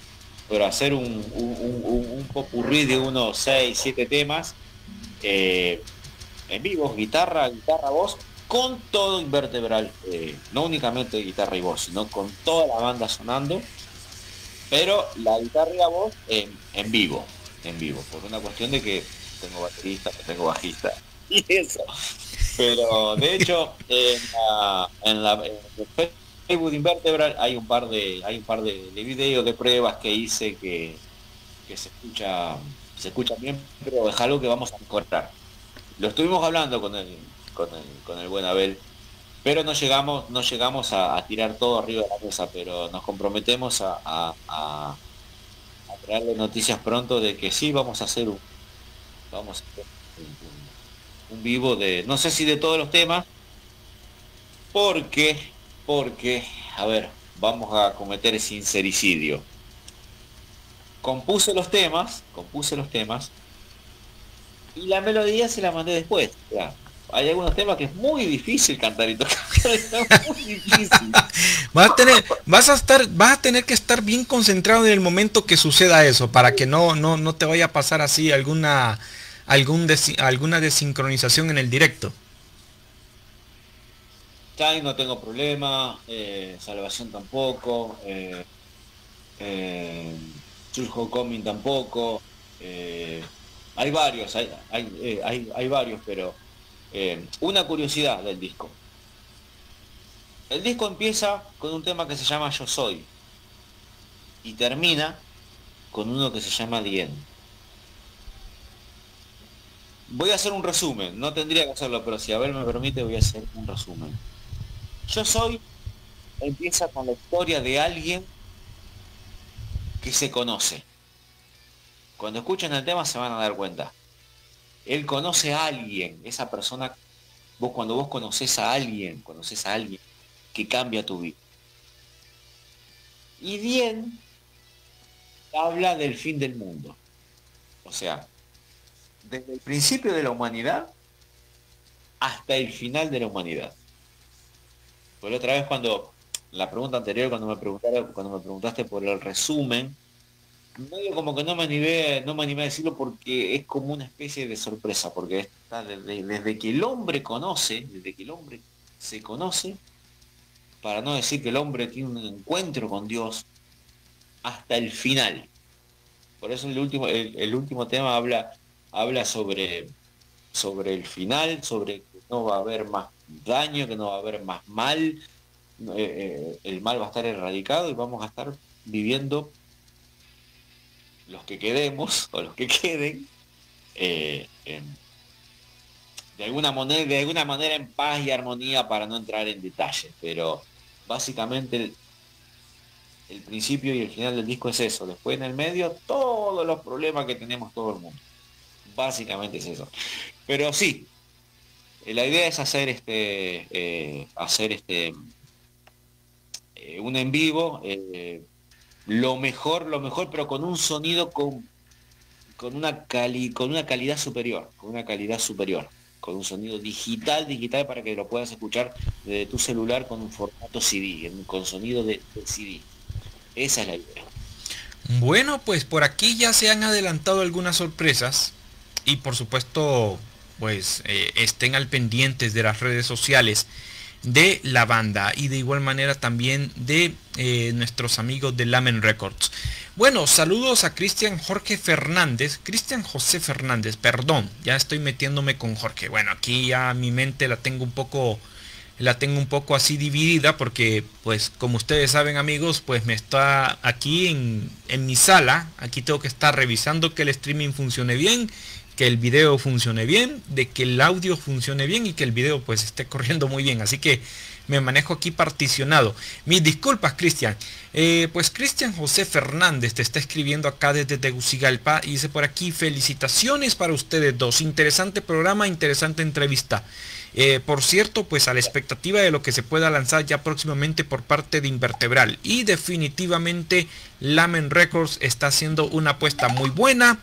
pero hacer un, un, popurrí de unos 6, 7 temas eh, en vivo, guitarra, guitarra, voz, con todo invertebral, eh, no únicamente guitarra y voz, sino con toda la banda sonando, pero la guitarra y la voz en, vivo, en vivo, por una cuestión de que tengo baterista, tengo bajista, [laughs] y eso. Pero de hecho, en la, en la Facebook Invertebral hay un par de hay un par de, videos de pruebas que hice que, se escucha se escucha bien, pero es algo que vamos a mejorar. Lo estuvimos hablando con el con el, con el buen Abel, pero no llegamos no llegamos a, tirar todo arriba de la mesa, pero nos comprometemos a, a, a, traerle noticias pronto de que sí vamos a hacer un vamos a un vivo de no sé si de todos los temas porque porque, a ver, vamos a cometer ese sincericidio. Compuse los temas, compuse los temas, y la melodía se la mandé después. hay algunos temas que es muy difícil cantar y tocar. [laughs] muy difícil. [laughs] vas a tener, vas a estar, vas a tener que estar bien concentrado en el momento que suceda eso, para que no, no, no te vaya a pasar así alguna, algún alguna desincronización en el directo no tengo problema, eh, Salvación tampoco, eh, eh, Coming tampoco. Eh, hay varios, hay, hay, hay, varios, pero una curiosidad del disco. El disco empieza con un tema que se llama Yo Soy y termina con uno que se llama Dien. Voy a hacer un resumen, no tendría que hacerlo, pero si a ver me permite voy a hacer un resumen. Yo soy empieza con la historia de alguien que se conoce. Cuando escuchen el tema se van a dar cuenta. Él conoce a alguien, esa persona, vos cuando vos conoces a alguien, conoces a alguien que cambia tu vida. Y bien habla del fin del mundo. O sea, desde el principio de la humanidad hasta el final de la humanidad. Por otra vez cuando la pregunta anterior, cuando me preguntaron, cuando me preguntaste por el resumen, medio como que no me animé, no me animé a decirlo porque es como una especie de sorpresa, porque está desde, que el hombre conoce, desde que el hombre se conoce, para no decir que el hombre tiene un encuentro con Dios, hasta el final. Por eso el último, el, último tema habla, habla sobre, sobre el final, sobre que no va a haber más daño, que no va a haber más mal, eh, eh, el mal va a estar erradicado y vamos a estar viviendo los que quedemos [laughs] o los que queden eh, de alguna manera de alguna manera en paz y armonía para no entrar en detalles pero básicamente el, el principio y el final del disco es eso. Después en el medio todos los problemas que tenemos todo el mundo básicamente es eso pero sí eh, la idea es hacer este, eh, hacer este, eh, un en vivo, lo mejor, lo mejor, pero con un sonido con, con, una cali, con una calidad superior, con una calidad superior, con un sonido digital, digital para que lo puedas escuchar de tu celular con un formato CD, con sonido de, de CD. Esa es la idea. Bueno, pues por aquí ya se han adelantado algunas sorpresas y por supuesto pues eh, estén al pendientes de las redes sociales de la banda y de igual manera también de eh, nuestros amigos de Lamen Records. Bueno, saludos a Cristian Jorge Fernández, Cristian José Fernández, perdón, ya estoy metiéndome con Jorge. Bueno, aquí ya mi mente la tengo un poco la tengo un poco así dividida porque pues como ustedes saben amigos pues me está aquí en, en mi sala aquí tengo que estar revisando que el streaming funcione bien que el video funcione bien, de que el audio funcione bien y que el video pues esté corriendo muy bien. Así que me manejo aquí particionado. Mis disculpas, Cristian. Eh, pues Cristian José Fernández te está escribiendo acá desde Tegucigalpa y dice por aquí, felicitaciones para ustedes dos. Interesante programa, interesante entrevista. Eh, por cierto, pues a la expectativa de lo que se pueda lanzar ya próximamente por parte de Invertebral. Y definitivamente Lamen Records está haciendo una apuesta muy buena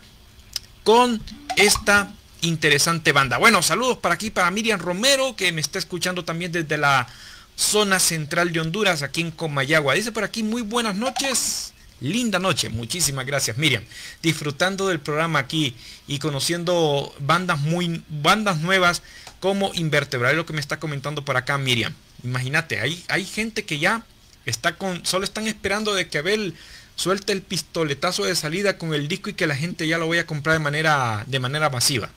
con esta interesante banda. Bueno, saludos para aquí para Miriam Romero, que me está escuchando también desde la zona central de Honduras, aquí en Comayagua. Dice por aquí, muy buenas noches. Linda noche, muchísimas gracias Miriam. Disfrutando del programa aquí y conociendo bandas muy bandas nuevas como Invertebral, lo que me está comentando por acá Miriam. Imagínate, hay, hay gente que ya está con, solo están esperando de que Abel suelte el pistoletazo de salida con el disco y que la gente ya lo vaya a comprar de manera, de manera masiva.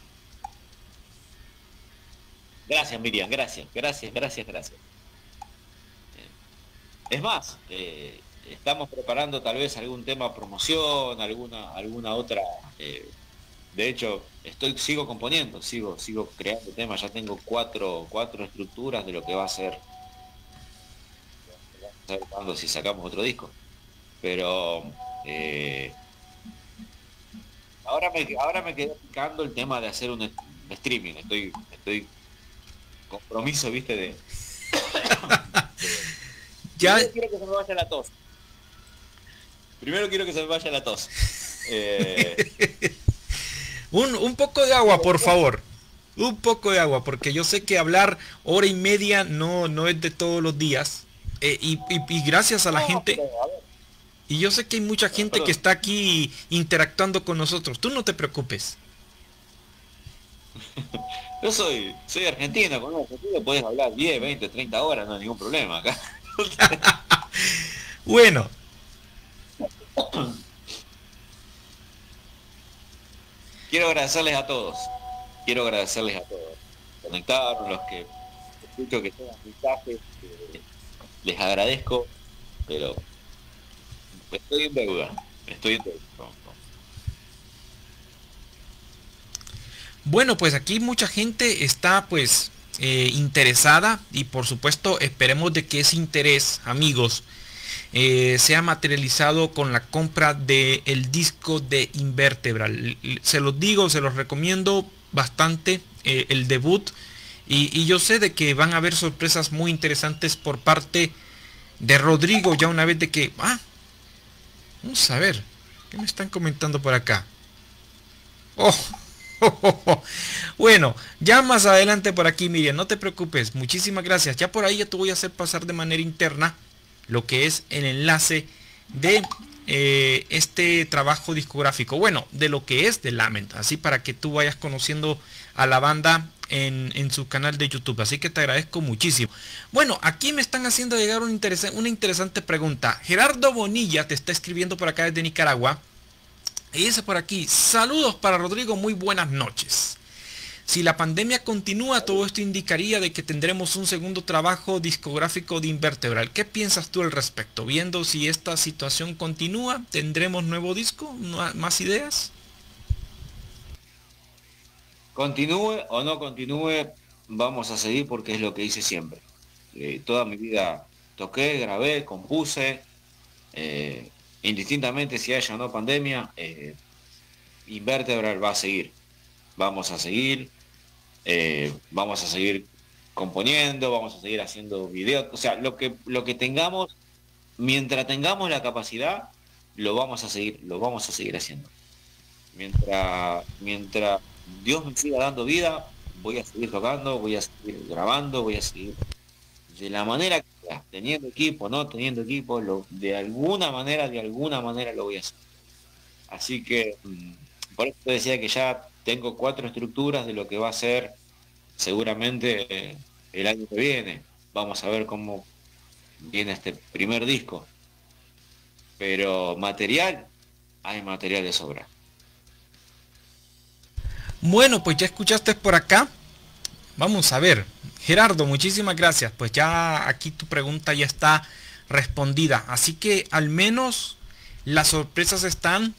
Gracias Miriam, gracias, gracias, gracias, gracias. Es más, eh, estamos preparando tal vez algún tema promoción, alguna, alguna otra. Eh, de hecho, estoy, sigo componiendo, sigo, sigo creando temas, ya tengo cuatro, cuatro estructuras de lo que va a ser. cuando si sacamos otro disco. Pero eh, ahora me ahora me quedé picando el tema de hacer un streaming. Estoy, estoy compromiso, viste, de. [coughs] ya. quiero que se me vaya la tos. Primero quiero que se me vaya la tos. Eh, [laughs] un, poco de agua, por favor. Un poco de agua, porque yo sé que hablar hora y media no, no es de todos los días. Eh, y, gracias a la gente. Y yo sé que hay mucha gente que está aquí interactuando con nosotros. Tú no te preocupes. [laughs] Yo soy, soy argentino, con argentino puedes hablar 10, 20, 30 horas, no hay ningún problema acá. [laughs] bueno, Quiero agradecerles a todos. Quiero agradecerles a todos. Conectaron, los que escucho que tengan mensajes, eh, les agradezco, pero estoy en deuda. Estoy en deuda. Bueno, pues aquí mucha gente está pues eh, interesada y por supuesto esperemos de que ese interés, amigos, eh, se ha materializado con la compra del el disco de Invertebral. Se los digo, se los recomiendo bastante eh, el debut y, yo sé de que van a haber sorpresas muy interesantes por parte de Rodrigo ya una vez de que... Ah, vamos a ver, ¿qué me están comentando por acá? [laughs] Oh, bueno, ya más adelante por aquí, Miriam, no te preocupes, muchísimas gracias. Ya por ahí ya te voy a hacer pasar de manera interna lo que es el enlace de eh, este trabajo discográfico. Bueno, de lo que es de Lament, así para que tú vayas conociendo a la banda en, su canal de YouTube. Así que te agradezco muchísimo. Bueno, aquí me están haciendo llegar una, una interesante pregunta. Gerardo Bonilla te está escribiendo por acá desde Nicaragua. Y dice por aquí, saludos para Rodrigo, muy buenas noches. Si la pandemia continúa, todo esto indicaría de que tendremos un segundo trabajo discográfico de Invertebral. ¿Qué piensas tú al respecto? Viendo si esta situación continúa, ¿tendremos nuevo disco? ¿Más ideas? Continúe o no continúe, vamos a seguir porque es lo que hice siempre. Eh, toda mi vida toqué, grabé, compuse, eh, indistintamente si haya o no pandemia, eh, Invertebral va a seguir. Vamos a seguir eh, vamos a seguir componiendo, vamos a seguir haciendo videos, o sea, lo que, lo que tengamos, mientras tengamos la capacidad, lo vamos a seguir, lo vamos a seguir haciendo. Mientras, mientras Dios me siga dando vida, voy a seguir tocando, voy a seguir grabando, voy a seguir de la manera que sea, teniendo equipo, no teniendo equipo, lo, de alguna manera, de alguna manera lo voy a hacer. Así que mm, por eso decía que ya tengo cuatro estructuras de lo que va a ser seguramente eh, el año que viene. Vamos a ver cómo viene este primer disco. Pero material, hay material de sobra. Bueno, pues ya escuchaste por acá. Vamos a ver. Gerardo, muchísimas gracias. Pues ya aquí tu pregunta ya está respondida. Así que al menos las sorpresas están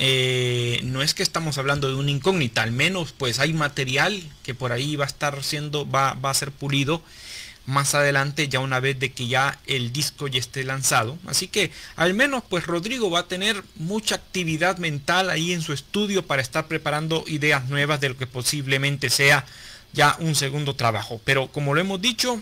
eh, no es que estamos hablando de una incógnita, al menos pues hay material que por ahí va a estar siendo, va, va a ser pulido más adelante ya una vez de que ya el disco ya esté lanzado. Así que al menos pues Rodrigo va a tener mucha actividad mental ahí en su estudio para estar preparando ideas nuevas de lo que posiblemente sea ya un segundo trabajo. Pero como lo hemos dicho,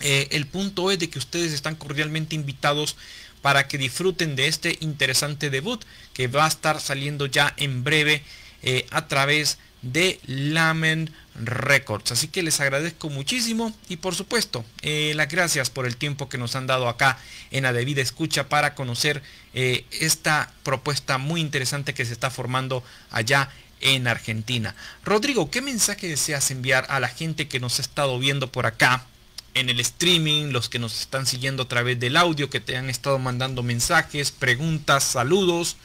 eh, el punto es de que ustedes están cordialmente invitados para que disfruten de este interesante debut que va a estar saliendo ya en breve eh, a través de Lamen Records. Así que les agradezco muchísimo y por supuesto eh, las gracias por el tiempo que nos han dado acá en la debida escucha para conocer eh, esta propuesta muy interesante que se está formando allá en Argentina. Rodrigo, ¿qué mensaje deseas enviar a la gente que nos ha estado viendo por acá? en el streaming, los que nos están siguiendo a través del audio, que te han estado mandando mensajes, preguntas, saludos,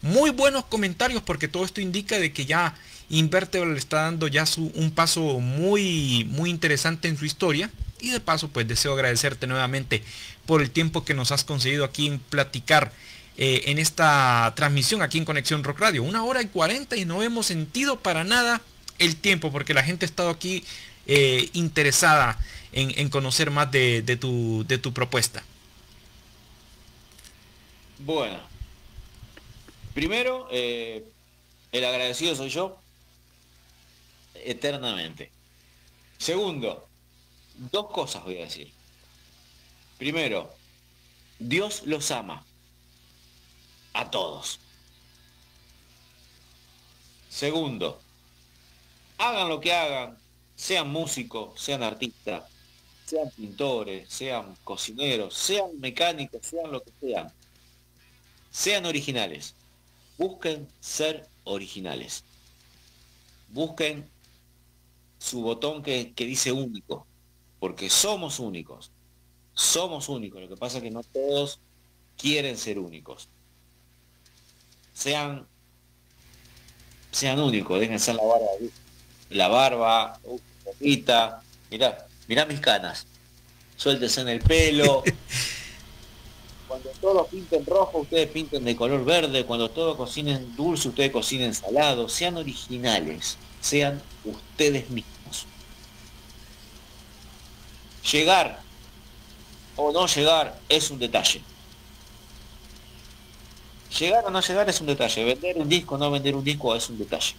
muy buenos comentarios porque todo esto indica de que ya Invertebral está dando ya un paso muy, muy interesante en su historia. Y de paso, pues deseo agradecerte nuevamente por el tiempo que nos has conseguido aquí en platicar eh, en esta transmisión aquí en Conexión Rock Radio. Una hora y cuarenta y no hemos sentido para nada el tiempo porque la gente ha estado aquí eh, interesada en, conocer más de, tu, de tu propuesta. Bueno, primero, eh, el agradecido soy yo eternamente. Segundo, dos cosas voy a decir. Primero, Dios los ama a todos. Segundo, hagan lo que hagan, sean músicos, sean artistas, sean pintores, sean cocineros, sean mecánicos, sean lo que sean, sean originales. Busquen ser originales. Busquen su botón que, dice único, porque somos únicos, somos únicos, lo que pasa es que no todos quieren ser únicos. Sean, sean únicos, déjense la barba, la barba, uh, mira mirá, mirá mis canas, suéltese en el pelo. [laughs] Cuando todos pinten rojo, ustedes pinten de color verde. Cuando todos cocinen dulce, ustedes cocinen salado. Sean originales, sean ustedes mismos. Llegar o no llegar es un detalle. Llegar o no llegar es un detalle. Vender un disco o no vender un disco es un detalle.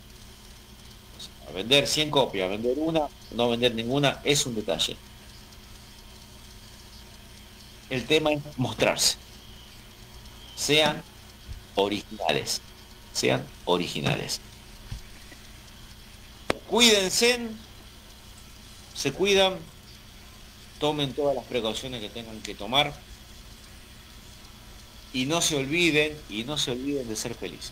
vender 100 copias, vender una, no vender ninguna es un detalle. El tema es mostrarse. Sean originales. Sean originales. Cuídense. Se cuidan tomen todas las precauciones que tengan que tomar y no se olviden, y no se olviden de ser felices.